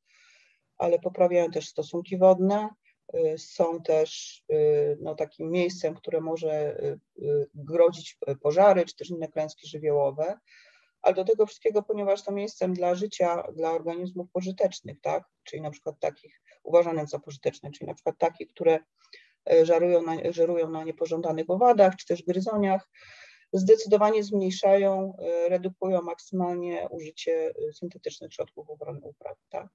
ale poprawiają też stosunki wodne, Y, są też y, no, takim miejscem, które może y, grozić pożary czy też inne klęski żywiołowe, ale do tego wszystkiego, ponieważ to miejscem dla życia, dla organizmów pożytecznych, tak, czyli na przykład takich uważanych za pożyteczne, czyli na przykład takich, które żarują na, żerują na niepożądanych owadach czy też gryzoniach, zdecydowanie zmniejszają, redukują maksymalnie użycie syntetycznych środków obrony upraw. Tak?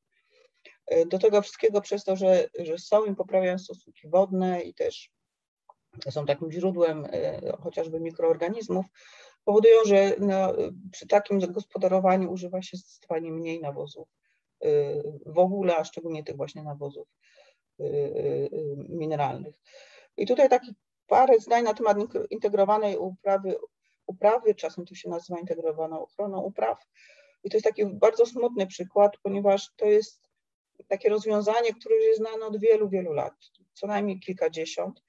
Do tego wszystkiego przez to, że, że są im poprawiają stosunki wodne i też są takim źródłem e, chociażby mikroorganizmów, powodują, że no, przy takim gospodarowaniu używa się zdecydowanie mniej nawozów e, w ogóle, a szczególnie tych właśnie nawozów e, mineralnych. I tutaj taki parę zdań na temat integrowanej uprawy, uprawy, czasem to się nazywa integrowaną ochroną upraw. I to jest taki bardzo smutny przykład, ponieważ to jest takie rozwiązanie, które już jest znane od wielu, wielu lat, co najmniej kilkadziesiąt.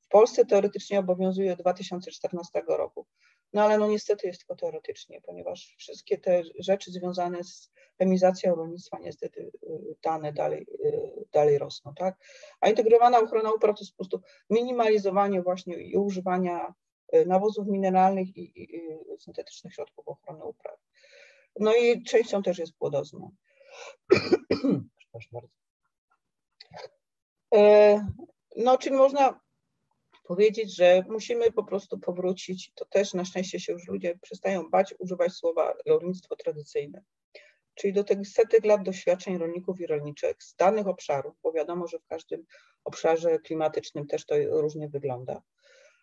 W Polsce teoretycznie obowiązuje od 2014 roku. No ale no niestety jest tylko teoretycznie, ponieważ wszystkie te rzeczy związane z chemizacją rolnictwa niestety y, dane dalej, y, dalej rosną, tak? A integrowana ochrona upraw to jest po prostu minimalizowanie właśnie i używania y, nawozów mineralnych i, i, i syntetycznych środków ochrony upraw. No i częścią też jest płodozmian. Proszę bardzo. E, no, czyli można powiedzieć, że musimy po prostu powrócić, to też na szczęście się już ludzie przestają bać używać słowa rolnictwo tradycyjne, czyli do tych setek lat doświadczeń rolników i rolniczek z danych obszarów, bo wiadomo, że w każdym obszarze klimatycznym też to różnie wygląda,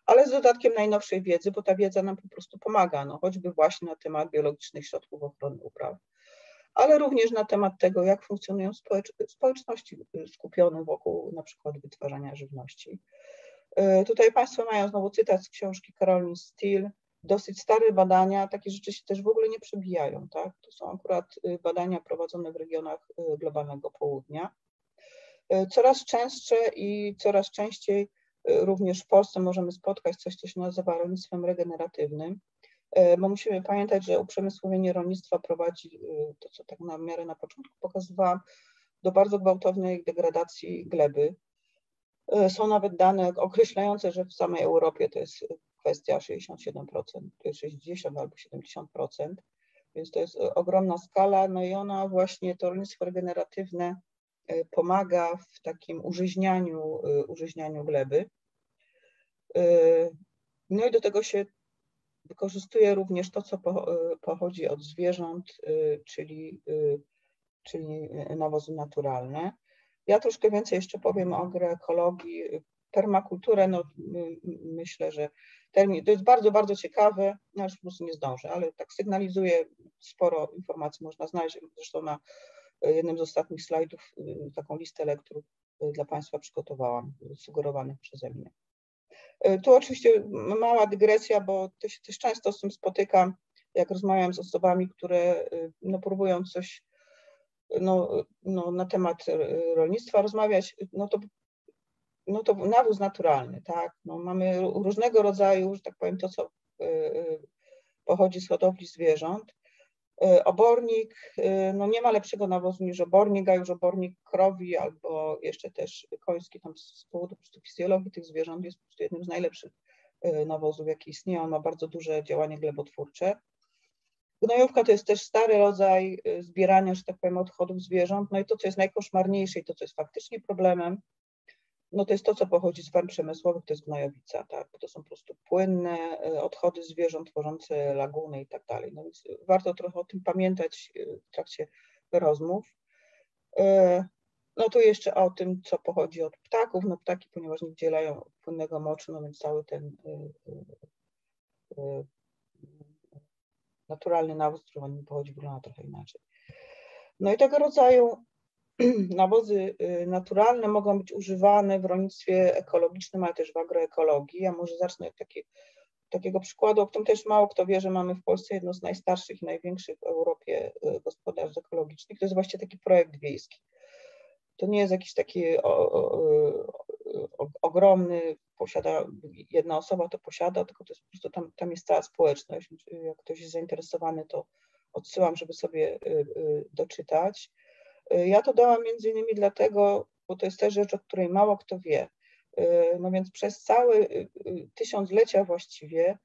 ale z dodatkiem najnowszej wiedzy, bo ta wiedza nam po prostu pomaga, no, choćby właśnie na temat biologicznych środków ochrony upraw ale również na temat tego, jak funkcjonują społeczności skupione wokół na przykład wytwarzania żywności. E, tutaj Państwo mają znowu cytat z książki Caroline Steele. Dosyć stare badania, takie rzeczy się też w ogóle nie przebijają. Tak? To są akurat y, badania prowadzone w regionach y, globalnego południa. E, coraz częstsze i coraz częściej y, również w Polsce możemy spotkać coś, co się nazywa rolnictwem regeneratywnym. Bo musimy pamiętać, że uprzemysłowienie rolnictwa prowadzi, to co tak na miarę na początku pokazywałam, do bardzo gwałtownej degradacji gleby. Są nawet dane określające, że w samej Europie to jest kwestia 67%, to jest 60 albo 70%, więc to jest ogromna skala, no i ona właśnie, to rolnictwo regeneratywne e, pomaga w takim użyźnianiu, e, użyźnianiu gleby. E, no i do tego się wykorzystuje również to, co pochodzi od zwierząt, czyli, czyli nawozy naturalne. Ja troszkę więcej jeszcze powiem o agroekologii, permakulturę, no myślę, że termin, to jest bardzo, bardzo ciekawe, no już po prostu nie zdążę, ale tak sygnalizuje, sporo informacji można znaleźć, zresztą na jednym z ostatnich slajdów y, taką listę lektur y, dla Państwa przygotowałam, sugerowanych przeze mnie. Y, tu oczywiście mała dygresja, bo też, też często z tym spotykam, jak rozmawiam z osobami, które no, próbują coś no, no, na temat rolnictwa rozmawiać, no to no to nawóz naturalny, tak. No mamy różnego rodzaju, że tak powiem, to co pochodzi z hodowli zwierząt. Y, obornik, no nie ma lepszego nawozu niż obornik, a już obornik krowi albo jeszcze też koński, tam z powodu po fizjologii tych zwierząt jest po prostu jednym z najlepszych nawozów, jakie istnieją. On ma bardzo duże działanie glebotwórcze. Gnojówka to jest też stary rodzaj zbierania, że tak powiem, odchodów zwierząt. No i to, co jest najkoszmarniejsze i to, co jest faktycznie problemem, no to jest to, co pochodzi z farm przemysłowych, to jest gnojowica, tak? To są po prostu płynne e, odchody zwierząt tworzące laguny i tak dalej. No więc warto trochę o tym pamiętać e, w trakcie rozmów. E, no tu jeszcze o tym, co pochodzi od ptaków. No ptaki, ponieważ nie wdzielają płynnego moczu, no więc cały ten naturalny nawóz, który pochodzi, wygląda trochę inaczej. No i tego rodzaju nawozy y, naturalne mogą być używane w rolnictwie ekologicznym, ale też w agroekologii. Ja może zacznę od taki, takiego przykładu, o którym też mało kto wie, że mamy w Polsce jedno z najstarszych i największych w Europie y, gospodarstw ekologicznych. To jest właśnie taki projekt wiejski. To nie jest jakiś taki o, o, o, ogromny, posiada, jedna osoba to posiada, tylko to jest po prostu tam, tam jest cała społeczność. Jak ktoś jest zainteresowany, to odsyłam, żeby sobie y, doczytać. Y, ja to dałam między innymi dlatego, bo to jest też rzecz, o której mało kto wie. Y, no więc przez całe y, tysiąclecia właściwie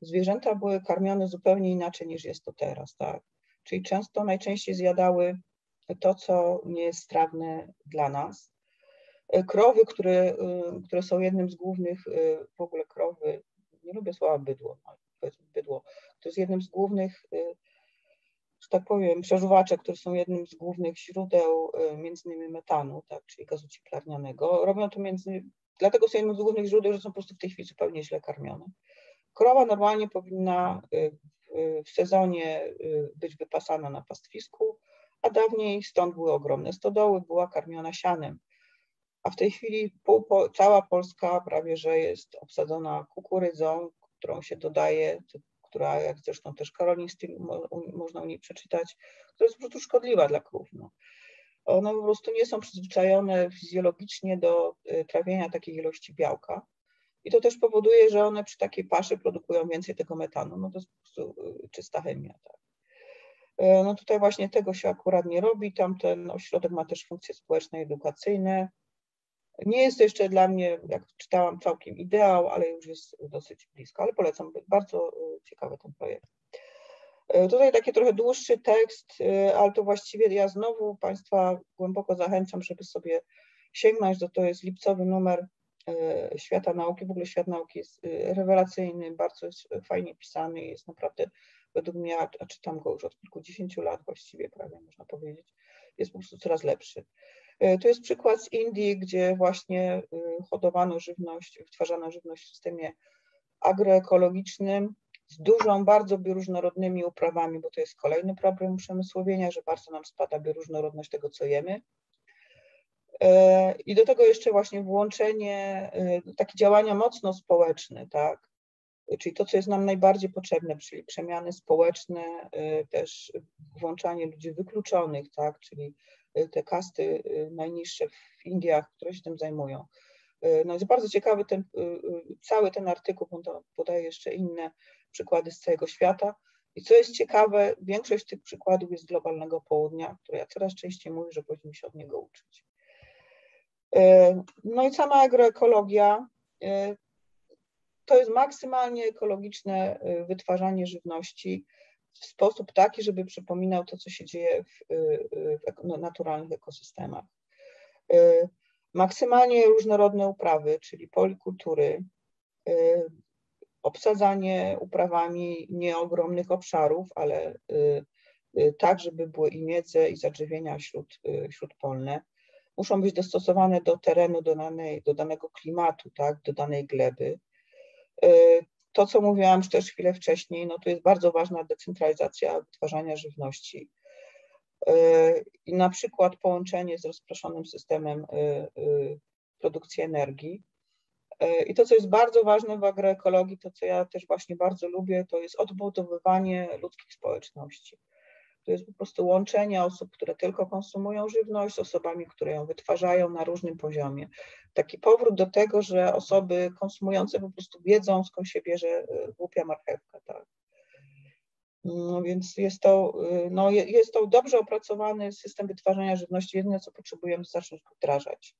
zwierzęta były karmione zupełnie inaczej niż jest to teraz, tak? Czyli często najczęściej zjadały to, co nie jest strawne dla nas. Krowy, które, które są jednym z głównych, w ogóle krowy, nie lubię słowa bydło, powiedzmy bydło, to jest jednym z głównych że tak powiem, przeżuwacze, które są jednym z głównych źródeł y, między innymi metanu, tak, czyli gazu cieplarnianego. Robią to między, dlatego są jednym z głównych źródeł, że są po prostu w tej chwili zupełnie źle karmione. Krowa normalnie powinna y, w sezonie y, być wypasana na pastwisku, a dawniej stąd były ogromne stodoły, była karmiona sianem. A w tej chwili pół, cała Polska prawie że jest obsadzona kukurydzą, którą się dodaje, która, jak zresztą też Karoliński można u niej przeczytać, która jest po prostu szkodliwa dla krów. No. One po prostu nie są przyzwyczajone fizjologicznie do y, trawienia takiej ilości białka. I to też powoduje, że one przy takiej paszy produkują więcej tego metanu. No to jest po prostu y, czysta chemia. Tak. Y, no tutaj właśnie tego się akurat nie robi. Tam ten ośrodek ma też funkcje społeczne, edukacyjne. Nie jest to jeszcze dla mnie, jak czytałam, całkiem ideał, ale już jest dosyć blisko, ale polecam, bardzo y, ciekawy ten projekt. Y, tutaj taki trochę dłuższy tekst, y, ale to właściwie ja znowu Państwa głęboko zachęcam, żeby sobie sięgnąć, do to jest lipcowy numer Świata Nauki. W ogóle Świat Nauki jest rewelacyjny, bardzo jest fajnie pisany, jest naprawdę według mnie, a czytam go już od kilkudziesięciu lat właściwie prawie można powiedzieć, jest po prostu coraz lepszy. E, to jest przykład z Indii, gdzie właśnie e, hodowano żywność, wytwarzano żywność w systemie agroekologicznym z dużą, bardzo bioróżnorodnymi uprawami, bo to jest kolejny problem przemysłowienia, że bardzo nam spada bioróżnorodność tego, co jemy. E, I do tego jeszcze właśnie włączenie, takie działania mocno społeczne, tak, czyli to, co jest nam najbardziej potrzebne, czyli przemiany społeczne, też włączanie ludzi wykluczonych, tak, czyli Y, te kasty y, najniższe w Indiach, które się tym zajmują. Y, no jest bardzo ciekawy ten, cały ten artykuł, podaje jeszcze inne przykłady z całego świata. I co jest ciekawe, większość tych przykładów jest z globalnego południa, które ja coraz częściej mówię, że powinniśmy się od niego uczyć. No i sama agroekologia to jest maksymalnie ekologiczne wytwarzanie żywności w sposób taki, żeby przypominał to, co się dzieje w, w naturalnych ekosystemach. Maksymalnie różnorodne uprawy, czyli polikultury, obsadzanie uprawami nieogromnych obszarów, ale tak, żeby były i miedze, i zadrzewienia śród, śródpolne. Muszą być dostosowane do terenu, do, danej, do danego klimatu, tak, do danej gleby to, co mówiłam też chwilę wcześniej, no to jest bardzo ważna decentralizacja wytwarzania żywności. E, I na przykład połączenie z rozproszonym systemem e, e, produkcji energii. I to, co jest bardzo ważne w agroekologii, to co ja też właśnie bardzo lubię, to jest odbudowywanie ludzkich społeczności. To jest po prostu łączenie osób, które tylko konsumują żywność, z osobami, które ją wytwarzają na różnym poziomie. Taki powrót do tego, że osoby konsumujące po prostu wiedzą, skąd się bierze y, głupia marchewka. Tak? No więc jest to, y, no jest to dobrze opracowany system wytwarzania żywności. Jedyne, co potrzebujemy, to zacząć wdrażać.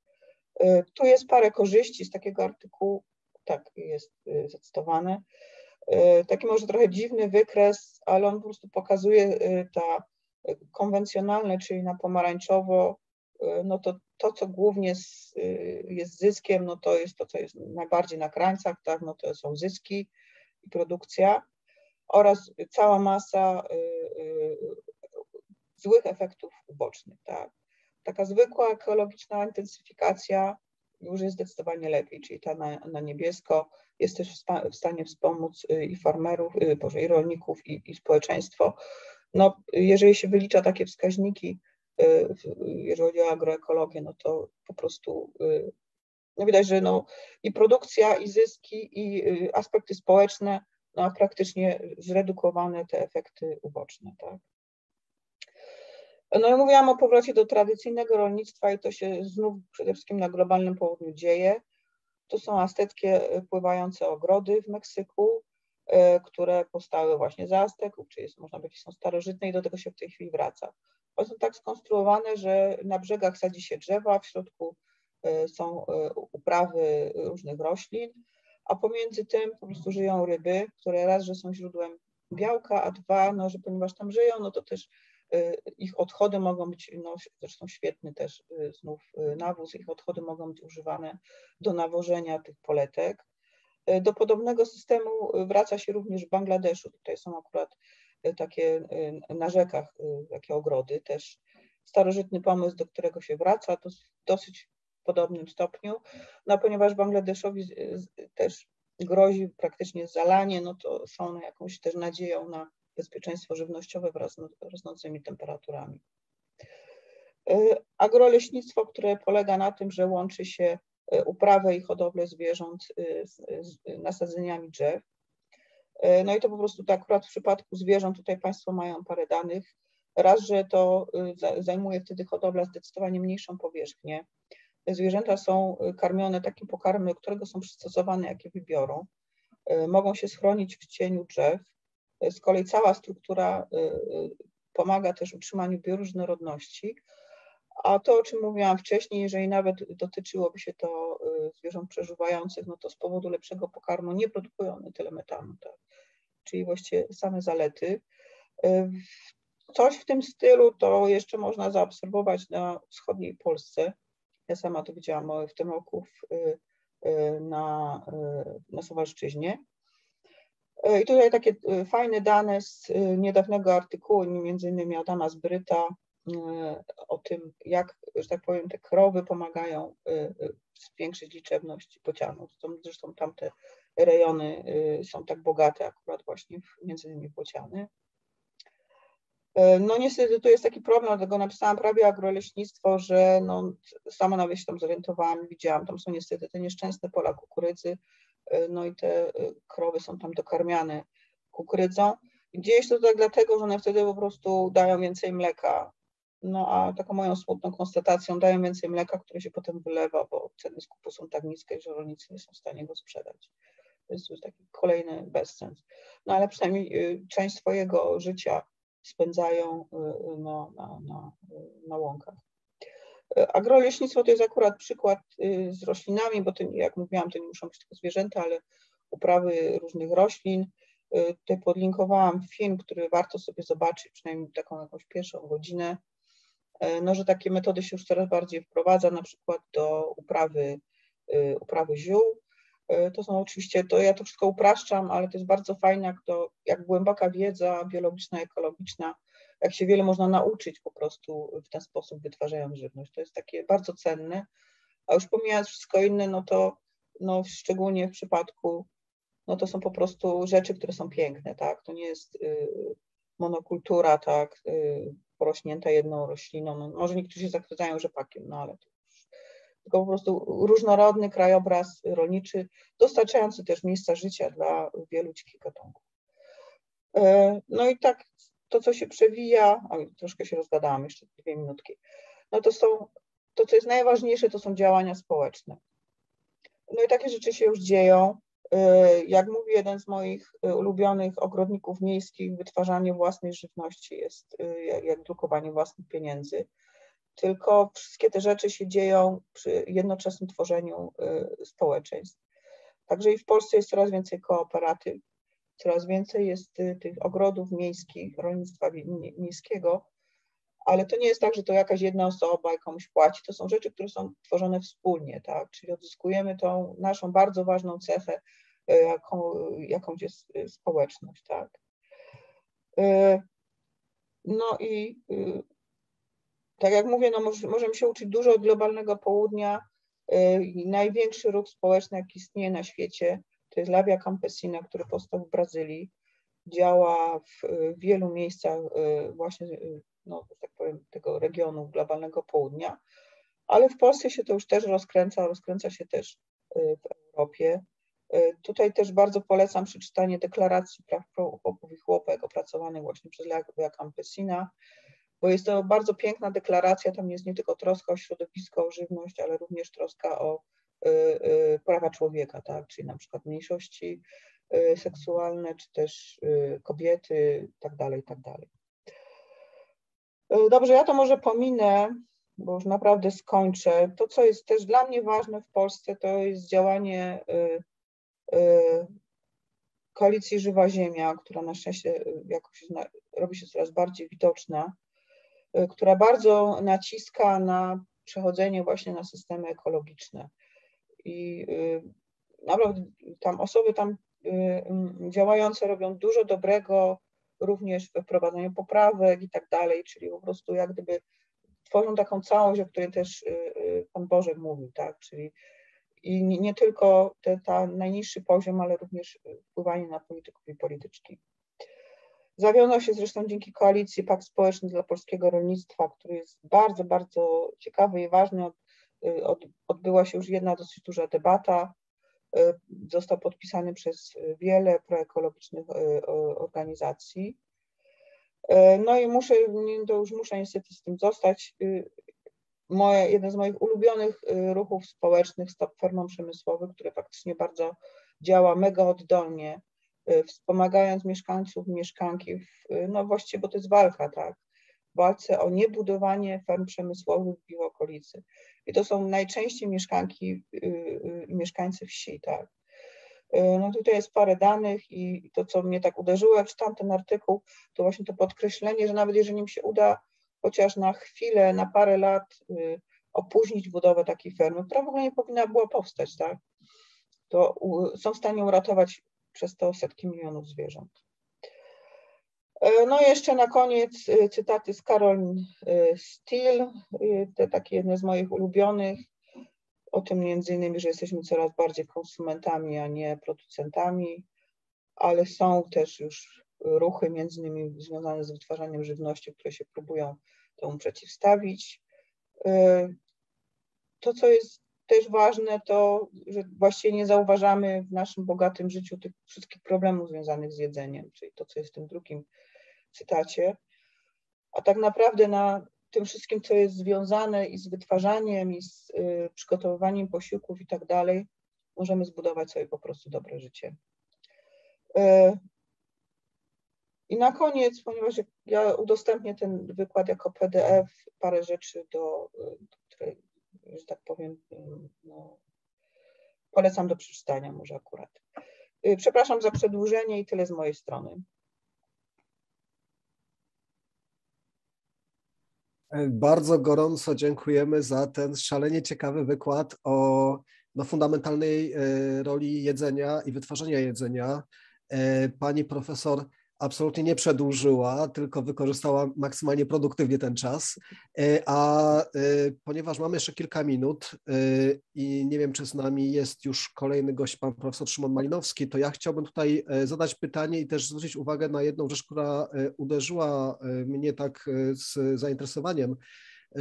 Y, tu jest parę korzyści z takiego artykułu, tak jest zacytowane. E, taki może trochę dziwny wykres, ale on po prostu pokazuje e, ta e, konwencjonalne, czyli na pomarańczowo, no to to, co głównie jest zyskiem, no to jest to, co jest najbardziej na krańcach, tak, no to są zyski i produkcja oraz cała masa złych efektów ubocznych, tak. Taka zwykła ekologiczna intensyfikacja już jest zdecydowanie lepiej, czyli ta na, na niebiesko jest też w, stanie wspomóc y, i farmerów, y, boże, i rolników, i, i społeczeństwo. No, jeżeli się wylicza takie wskaźniki, y, jeżeli chodzi o agroekologię, no to po prostu no widać, że no, i produkcja, i zyski, i aspekty społeczne, no, praktycznie zredukowane te efekty uboczne. Tak? No ja mówiłam o powrocie do tradycyjnego rolnictwa i to się znów przede wszystkim na globalnym południu dzieje. To są azteckie pływające ogrody w Meksyku, e, które powstały właśnie z Azteków, czy jest, można powiedzieć, są starożytne i do tego się w tej chwili wraca. One są tak skonstruowane, że na brzegach sadzi się drzewa, w środku e, są e, uprawy różnych roślin, a pomiędzy tym po prostu żyją ryby, które raz, że są źródłem białka, a dwa, no, że ponieważ tam żyją, no to też ich odchody mogą być, no, zresztą świetny też y, znów y, nawóz, ich odchody mogą być używane do nawożenia tych poletek. Do podobnego systemu wraca się również w Bangladeszu. Tutaj są akurat takie na rzekach takie ogrody, też starożytny pomysł, do którego się wraca, to w dosyć podobnym stopniu. No ponieważ Bangladeszowi też grozi praktycznie zalanie, no to są jakąś też nadzieją na bezpieczeństwo żywnościowe wraz z rosnącymi temperaturami. E, agroleśnictwo, które polega na tym, że łączy się e, uprawę i hodowlę zwierząt e, z nasadzeniami drzew. No i to po prostu tak akurat w przypadku zwierząt, tutaj Państwo mają parę danych. Raz, że to zajmuje wtedy hodowla zdecydowanie mniejszą powierzchnię. Zwierzęta są karmione takim pokarmem, do którego są przystosowane, jakie wybiorą. Mogą się schronić w cieniu drzew, z kolei cała struktura y, y, pomaga też utrzymaniu bioróżnorodności. A to, o czym mówiłam wcześniej, jeżeli nawet dotyczyłoby się to y, zwierząt przeżywających, no to z powodu lepszego pokarmu nie produkują tyle metanu, tak? czyli właściwie same zalety. Coś w tym stylu to jeszcze można zaobserwować na wschodniej Polsce. Ja sama to widziałam w tym roku w, na, na Suwalszczyźnie. E, I tutaj takie e, fajne dane z e, niedawnego artykułu, między innymi Adama Zbryta, o tym, jak, że tak powiem, te krowy pomagają zwiększyć liczebność bocianów. Zresztą tamte rejony są tak bogate akurat właśnie w, między innymi w bociany. No niestety tu jest taki problem, dlatego napisałam prawie agroleśnictwo, że no, sama nawet się tam zorientowałam, widziałam, tam są niestety te nieszczęsne pola kukurydzy, no i te e, krowy są tam dokarmiane kukurydzą. Gdzieś to tak dlatego, że one wtedy po prostu dają więcej mleka. No a taką moją smutną konstatacją, dają więcej mleka, które się potem wylewa, bo ceny skupu są tak niskie, że rolnicy nie są w stanie go sprzedać. To jest już taki kolejny bezsens. No ale przynajmniej część swojego życia spędzają na, na, na, na łąkach. Agroleśnictwo to jest akurat przykład z roślinami, bo to, jak mówiłam, to nie muszą być tylko zwierzęta, ale uprawy różnych roślin. Tutaj podlinkowałam film, który warto sobie zobaczyć, przynajmniej taką jakąś pierwszą godzinę. No, że takie metody się już coraz bardziej wprowadza, na przykład do uprawy, uprawy ziół. To są oczywiście, to ja to wszystko upraszczam, ale to jest bardzo fajne, jak, to, jak głęboka wiedza biologiczna, ekologiczna, jak się wiele można nauczyć po prostu w ten sposób wytwarzając żywność. To jest takie bardzo cenne. A już pomijając wszystko inne, no to no, szczególnie w przypadku no to są po prostu rzeczy, które są piękne, tak? To nie jest y, monokultura, tak, y, porośnięta jedną rośliną. No, może niektórzy się zachwycają rzepakiem, no ale to tylko po prostu różnorodny krajobraz rolniczy, dostarczający też miejsca życia dla wielu dzikich gatunków. E, no i tak, to co się przewija, oj, troszkę się rozgadałam, jeszcze dwie minutki, no to są, to co jest najważniejsze, to są działania społeczne. No i takie rzeczy się już dzieją. Y, jak mówi jeden z moich y, ulubionych ogrodników miejskich, wytwarzanie własnej żywności jest y, jak drukowanie własnych pieniędzy. Tylko wszystkie te rzeczy się dzieją przy jednoczesnym tworzeniu społeczeństw. Także i w Polsce jest coraz więcej kooperatyw, coraz więcej jest tych ogrodów miejskich, rolnictwa miejskiego, ale to nie jest tak, że to jakaś jedna osoba komuś płaci. To są rzeczy, które są tworzone wspólnie, tak? Czyli odzyskujemy tą naszą bardzo ważną cechę, e, jaką, jakąś jest e, społeczność, tak? No i tak jak mówię, no możemy się uczyć dużo od globalnego południa. Największy ruch społeczny, jaki istnieje na świecie, to jest Labia Campesina, który powstał w Brazylii. Działa w wielu miejscach właśnie no, tak powiem, tego regionu globalnego południa, ale w Polsce się to już też rozkręca, rozkręca się też y, w Europie. Y, tutaj też bardzo polecam przeczytanie deklaracji praw chłopów i chłopek opracowanej właśnie przez Lea Campesina, bo jest to bardzo piękna deklaracja, tam jest nie tylko troska o środowisko, o żywność, ale również troska o y, prawa człowieka, tak? czyli na przykład mniejszości seksualne, czy też kobiety, tak dalej, tak dalej. Dobrze, ja to może pominę, bo już naprawdę skończę. To, co jest też dla mnie ważne w Polsce, to jest działanie koalicji Żywa Ziemia, która na szczęście jakoś robi się coraz bardziej widoczna, która bardzo naciska na przechodzenie właśnie na systemy ekologiczne. I naprawdę tam osoby tam działające robią dużo dobrego również we wprowadzaniu poprawek i tak dalej, czyli po prostu jak gdyby tworzą taką całość, o której też y, y, Pan Boże mówił, tak, czyli i nie, tylko ten najniższy poziom, ale również wpływanie na polityków i polityczki. Zawiązał się zresztą dzięki koalicji Pakt Społeczny dla Polskiego Rolnictwa, który jest bardzo, bardzo ciekawy i ważny. Y, od, odbyła się już jedna dosyć duża debata. E, został podpisany przez wiele proekologicznych e, organizacji. No i muszę, to już muszę niestety z tym zostać. Moje, jeden z moich ulubionych ruchów społecznych Stop Fermom Przemysłowych, który faktycznie bardzo działa mega oddolnie, wspomagając mieszkańców, mieszkanki, w, no właściwie, bo to jest walka, tak, walce o niebudowanie ferm przemysłowych w okolicy. I to są najczęściej mieszkanki y, y, mieszkańcy wsi, tak. Y, no tutaj jest parę danych i to, co mnie tak uderzyło, jak czytam ten artykuł, to właśnie to podkreślenie, że nawet jeżeli im się uda chociaż na chwilę, na parę lat opóźnić budowę takiej fermy, która w ogóle nie powinna była powstać, tak, to są w stanie uratować przez to setki milionów zwierząt. E, no jeszcze na koniec e, cytaty z Carol e, Steele, te takie jedne z moich ulubionych, o tym między innymi, że jesteśmy coraz bardziej konsumentami, a nie producentami, ale są też już ruchy między innymi związane z wytwarzaniem żywności, które się próbują temu przeciwstawić. To, co jest też ważne, to, że właściwie nie zauważamy w naszym bogatym życiu tych wszystkich problemów związanych z jedzeniem, czyli to, co jest w tym drugim cytacie, a tak naprawdę na tym wszystkim, co jest związane i z wytwarzaniem, i z y, przygotowywaniem posiłków i tak dalej, możemy zbudować sobie po prostu dobre życie. I na koniec, ponieważ ja udostępnię ten wykład jako PDF, parę rzeczy, do, do której, że tak powiem, no, polecam do przeczytania może akurat. Y, przepraszam za przedłużenie i tyle z mojej strony. Bardzo gorąco dziękujemy za ten szalenie ciekawy wykład o no, fundamentalnej e, roli jedzenia i wytwarzania jedzenia. E, pani profesor absolutnie nie przedłużyła, tylko wykorzystała maksymalnie produktywnie ten czas. E, a e, ponieważ mamy jeszcze kilka minut e, i nie wiem, czy z nami jest już kolejny gość, pan profesor Szymon Malinowski, to ja chciałbym tutaj zadać pytanie i też zwrócić uwagę na jedną rzecz, która uderzyła mnie tak z zainteresowaniem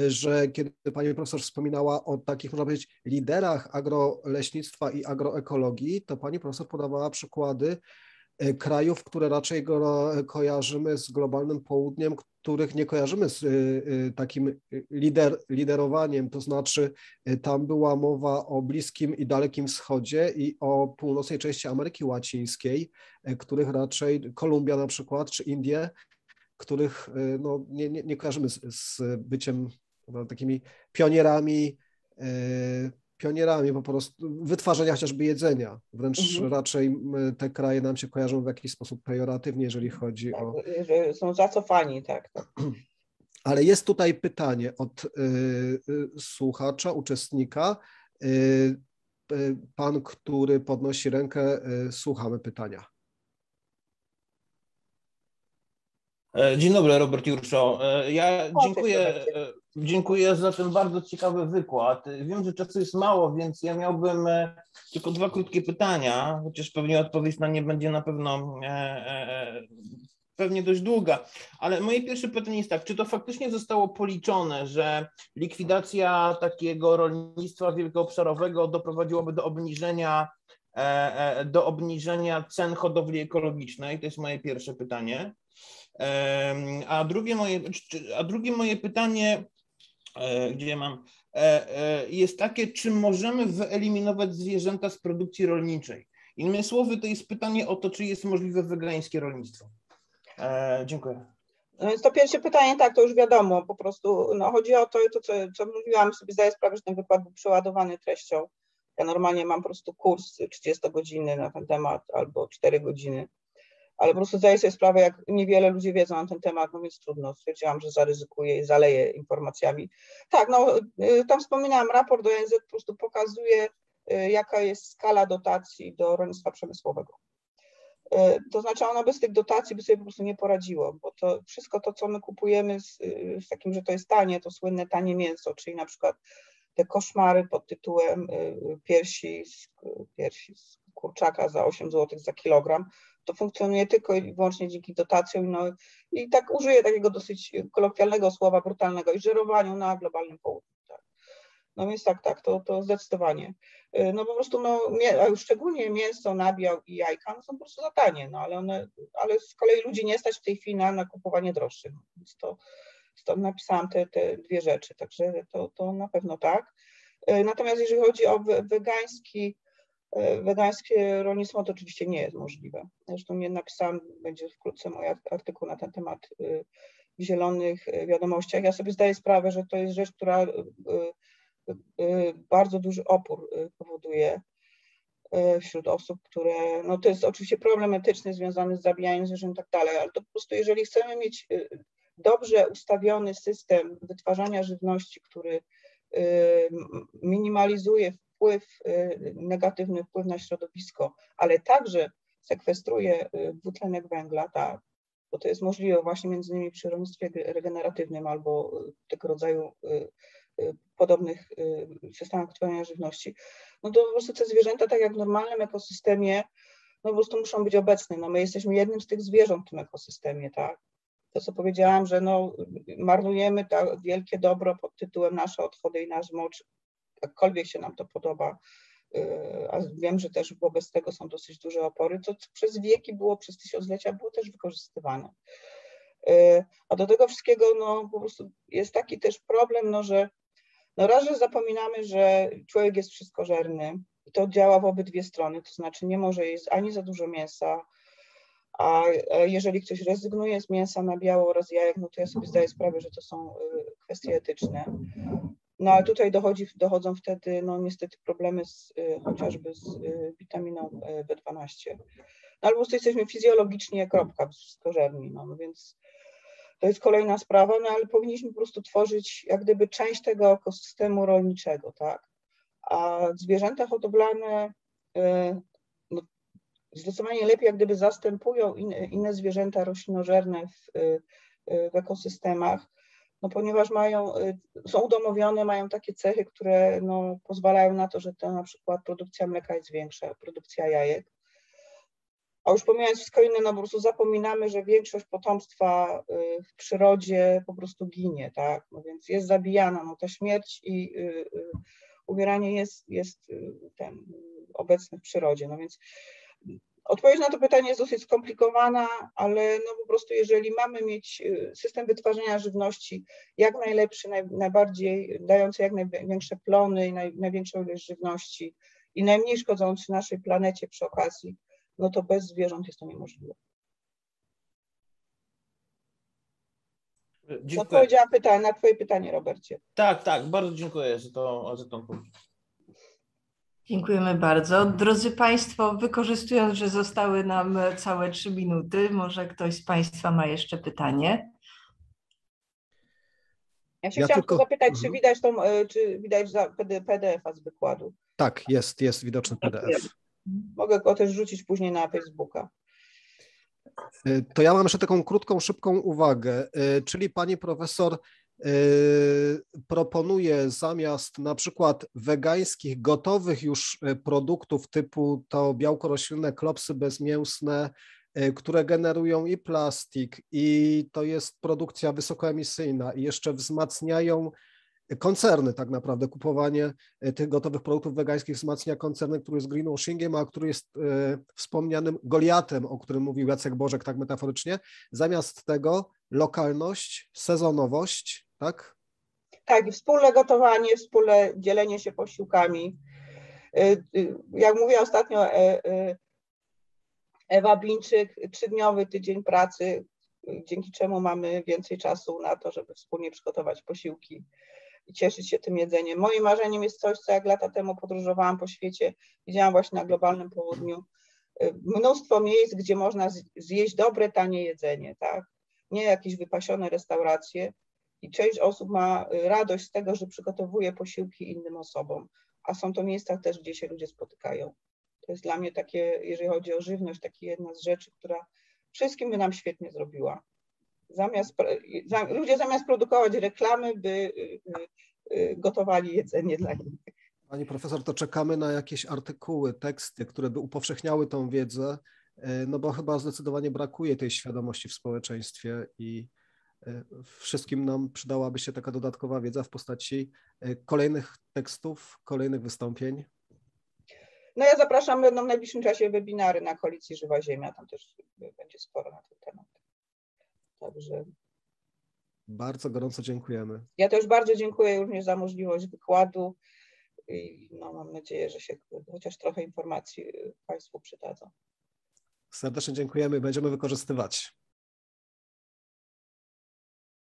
że kiedy pani profesor wspominała o takich, można powiedzieć, liderach agroleśnictwa i agroekologii, to pani profesor podawała przykłady krajów, które raczej go kojarzymy z globalnym południem, których nie kojarzymy z e, e, takim lider, liderowaniem, to znaczy tam była mowa o Bliskim i Dalekim Wschodzie i o północnej części Ameryki Łacińskiej, których raczej Kolumbia na przykład, czy Indie, których no, nie, nie, nie kojarzymy z, z byciem no, takimi pionierami pionierami po prostu wytwarzania chociażby jedzenia. Wręcz mhm. raczej te kraje nam się kojarzą w jakiś sposób pejoratywnie, jeżeli chodzi tak, o. Są zacofani, tak. tak. Ale jest tutaj pytanie od y, y, słuchacza, uczestnika. Y, y pan, który podnosi rękę, y, słuchamy pytania. E, dzień dobry, Robert Jurszo. E, ja dziękuję, dziękuję za ten bardzo ciekawy wykład. Wiem, że czasu jest mało, więc ja miałbym e, tylko dwa krótkie pytania, chociaż pewnie odpowiedź na nie będzie na pewno pewnie dość długa. Ale moje pierwsze pytanie jest tak, czy to faktycznie zostało policzone, że likwidacja takiego rolnictwa wielkoobszarowego doprowadziłoby do obniżenia do obniżenia cen hodowli ekologicznej? To jest moje pierwsze pytanie. A drugie moje, a drugie moje pytanie, e, gdzie mam, e, e, jest takie, czy możemy wyeliminować zwierzęta z produkcji rolniczej? Innymi słowy, to jest pytanie o to, czy jest możliwe wegańskie rolnictwo. Dziękuję. No to pierwsze pytanie, tak, to już wiadomo, po prostu no, chodzi o to, to co, co mówiłam, sobie zdaję sprawę, że ten wykład był przeładowany treścią. Ja normalnie mam po prostu kurs 30 godziny na ten temat albo 4 godziny ale po prostu zdaję sobie sprawę, jak niewiele ludzi wiedzą na ten temat, no więc trudno. Stwierdziłam, że zaryzykuję i zaleję informacjami. Tak, no y, tam wspominałam, raport ONZ po prostu pokazuje, y, jaka jest skala dotacji do rolnictwa przemysłowego. Y, to znaczy ono bez tych dotacji by sobie po prostu nie poradziło, bo to wszystko to, co my kupujemy z, z takim, że to jest tanie, to słynne tanie mięso, czyli na przykład te koszmary pod tytułem piersi piersi z kurczaka za 8 zł za kilogram, to funkcjonuje tylko i wyłącznie dzięki dotacjom no, i tak użyję takiego dosyć kolokwialnego słowa, brutalnego, i żerowaniu na globalnym południu. Tak. No więc tak, tak, to, to zdecydowanie. Y, no po prostu, no, a już szczególnie mięso, nabiał i jajka no, są po prostu za tanie, no ale one, ale z kolei ludzi nie stać w tej chwili na, na kupowanie droższych, więc to stąd napisałam te, te dwie rzeczy, także to, to na pewno tak. Y, natomiast jeżeli chodzi o wegański wegańskie rolnictwo to oczywiście nie jest możliwe. Zresztą nie napisałam, będzie wkrótce mój artykuł na ten temat y, w zielonych y, wiadomościach. Ja sobie zdaję sprawę, że to jest rzecz, która y, bardzo duży opór powoduje wśród osób, które, no to jest oczywiście problem etyczny związany z zabijaniem zwierząt i tak dalej, ale to po prostu jeżeli chcemy mieć dobrze ustawiony system wytwarzania żywności, który minimalizuje wpływ, y, negatywny wpływ na środowisko, ale także sekwestruje y, dwutlenek węgla, tak, bo to jest możliwe właśnie między innymi przy rolnictwie regeneratywnym albo y, tego rodzaju podobnych systemach tworzenia żywności, no to po prostu te zwierzęta, tak jak w normalnym ekosystemie, no po prostu muszą być obecne. No my jesteśmy jednym z tych zwierząt w tym ekosystemie, tak. To, co powiedziałam, że no, marnujemy to wielkie dobro pod tytułem nasze odchody i nasz mocz, jakkolwiek się nam to podoba, y, a wiem, że też wobec tego są dosyć duże opory, to przez wieki było, przez tysiąclecia było też wykorzystywane. Y, a do tego wszystkiego no, po prostu jest taki też problem, no, że no raz, że zapominamy, że człowiek jest wszystkożerny I to działa w obydwie strony, to znaczy nie może jeść ani za dużo mięsa, a jeżeli ktoś rezygnuje z mięsa na biało oraz jajek, no to ja sobie zdaję sprawę, że to są kwestie etyczne. No ale tutaj dochodzi, dochodzą wtedy no niestety problemy z, chociażby z witaminą B12. No albo jesteśmy fizjologicznie kropka z korzeni, no, no więc to jest kolejna sprawa, no ale powinniśmy po prostu tworzyć jak gdyby część tego ekosystemu rolniczego, tak? A zwierzęta hodowlane y, no, zdecydowanie lepiej jak gdyby zastępują inne, inne zwierzęta roślinożerne w, y, w ekosystemach, no ponieważ mają, y, są udomowione, mają takie cechy, które no, pozwalają na to, że to na przykład produkcja mleka jest większa, produkcja jajek. A już pomijając wszystko inne, no po prostu zapominamy, że większość potomstwa y, w przyrodzie po prostu ginie, tak? No więc jest zabijana, no ta śmierć i y, umieranie jest, jest ten, obecny w przyrodzie. No więc odpowiedź na to pytanie jest dosyć skomplikowana, ale no po prostu jeżeli mamy mieć system wytwarzania żywności jak najlepszy, naj, najbardziej dający jak największe plony i naj, największą ilość żywności i najmniej szkodzący naszej planecie przy okazji, no to bez zwierząt jest to niemożliwe. Dziękuję. Odpowiedziałam pytanie, na Twoje pytanie, Robercie. Tak, tak, bardzo dziękuję za, to, za tą odpowiedź. Dziękujemy bardzo. Drodzy Państwo, wykorzystując, że zostały nam całe trzy minuty, może ktoś z Państwa ma jeszcze pytanie? Ja się ja chciałam tylko zapytać, czy mhm. widać, tą, e, czy widać PDF-a z wykładu? Tak, jest, jest widoczny PDF. Mogę go też rzucić później na Facebooka. Y, to ja mam jeszcze taką krótką, szybką uwagę, y, czyli pani profesor proponuje zamiast na przykład wegańskich, gotowych już produktów typu to białko roślinne, klopsy bezmięsne, które generują i plastik, i to jest produkcja wysokoemisyjna, i jeszcze wzmacniają koncerny tak naprawdę, kupowanie e, tych gotowych produktów wegańskich wzmacnia koncerny, który jest greenwashingiem, a który jest e, wspomnianym Goliatem, o którym mówił Jacek Bożek tak metaforycznie. Zamiast tego lokalność, sezonowość, tak? Tak, i wspólne gotowanie, wspólne dzielenie się posiłkami. E, jak mówię ostatnio, Ewa Bińczyk, trzydniowy tydzień pracy, dzięki czemu mamy więcej czasu na to, żeby wspólnie przygotować posiłki i cieszyć się tym jedzeniem. Moim marzeniem jest coś, co jak lata temu podróżowałam po świecie, widziałam właśnie na globalnym południu, y, mnóstwo miejsc, gdzie można zjeść dobre, tanie jedzenie, tak? Nie jakieś wypasione restauracje. I część osób ma y, radość z tego, że przygotowuje posiłki innym osobom, a są to miejsca też, gdzie się ludzie spotykają. To jest dla mnie takie, jeżeli chodzi o żywność, takie jedna z rzeczy, która wszystkim by nam świetnie zrobiła zamiast, ludzie zamiast produkować reklamy, by y, y, y, gotowali jedzenie dla innych. Pani profesor, to czekamy na jakieś artykuły, teksty, które by upowszechniały tą wiedzę, no bo chyba zdecydowanie brakuje tej świadomości w społeczeństwie i wszystkim nam przydałaby się taka dodatkowa wiedza w postaci kolejnych tekstów, kolejnych wystąpień. No ja zapraszam, będą w najbliższym czasie webinary na koalicji Żywa Ziemia, tam też będzie sporo na ten temat. Także. Bardzo gorąco dziękujemy. Ja też bardzo dziękuję również za możliwość wykładu i no, mam nadzieję, że się chociaż trochę informacji Państwu przydadzą. Serdecznie dziękujemy, będziemy wykorzystywać.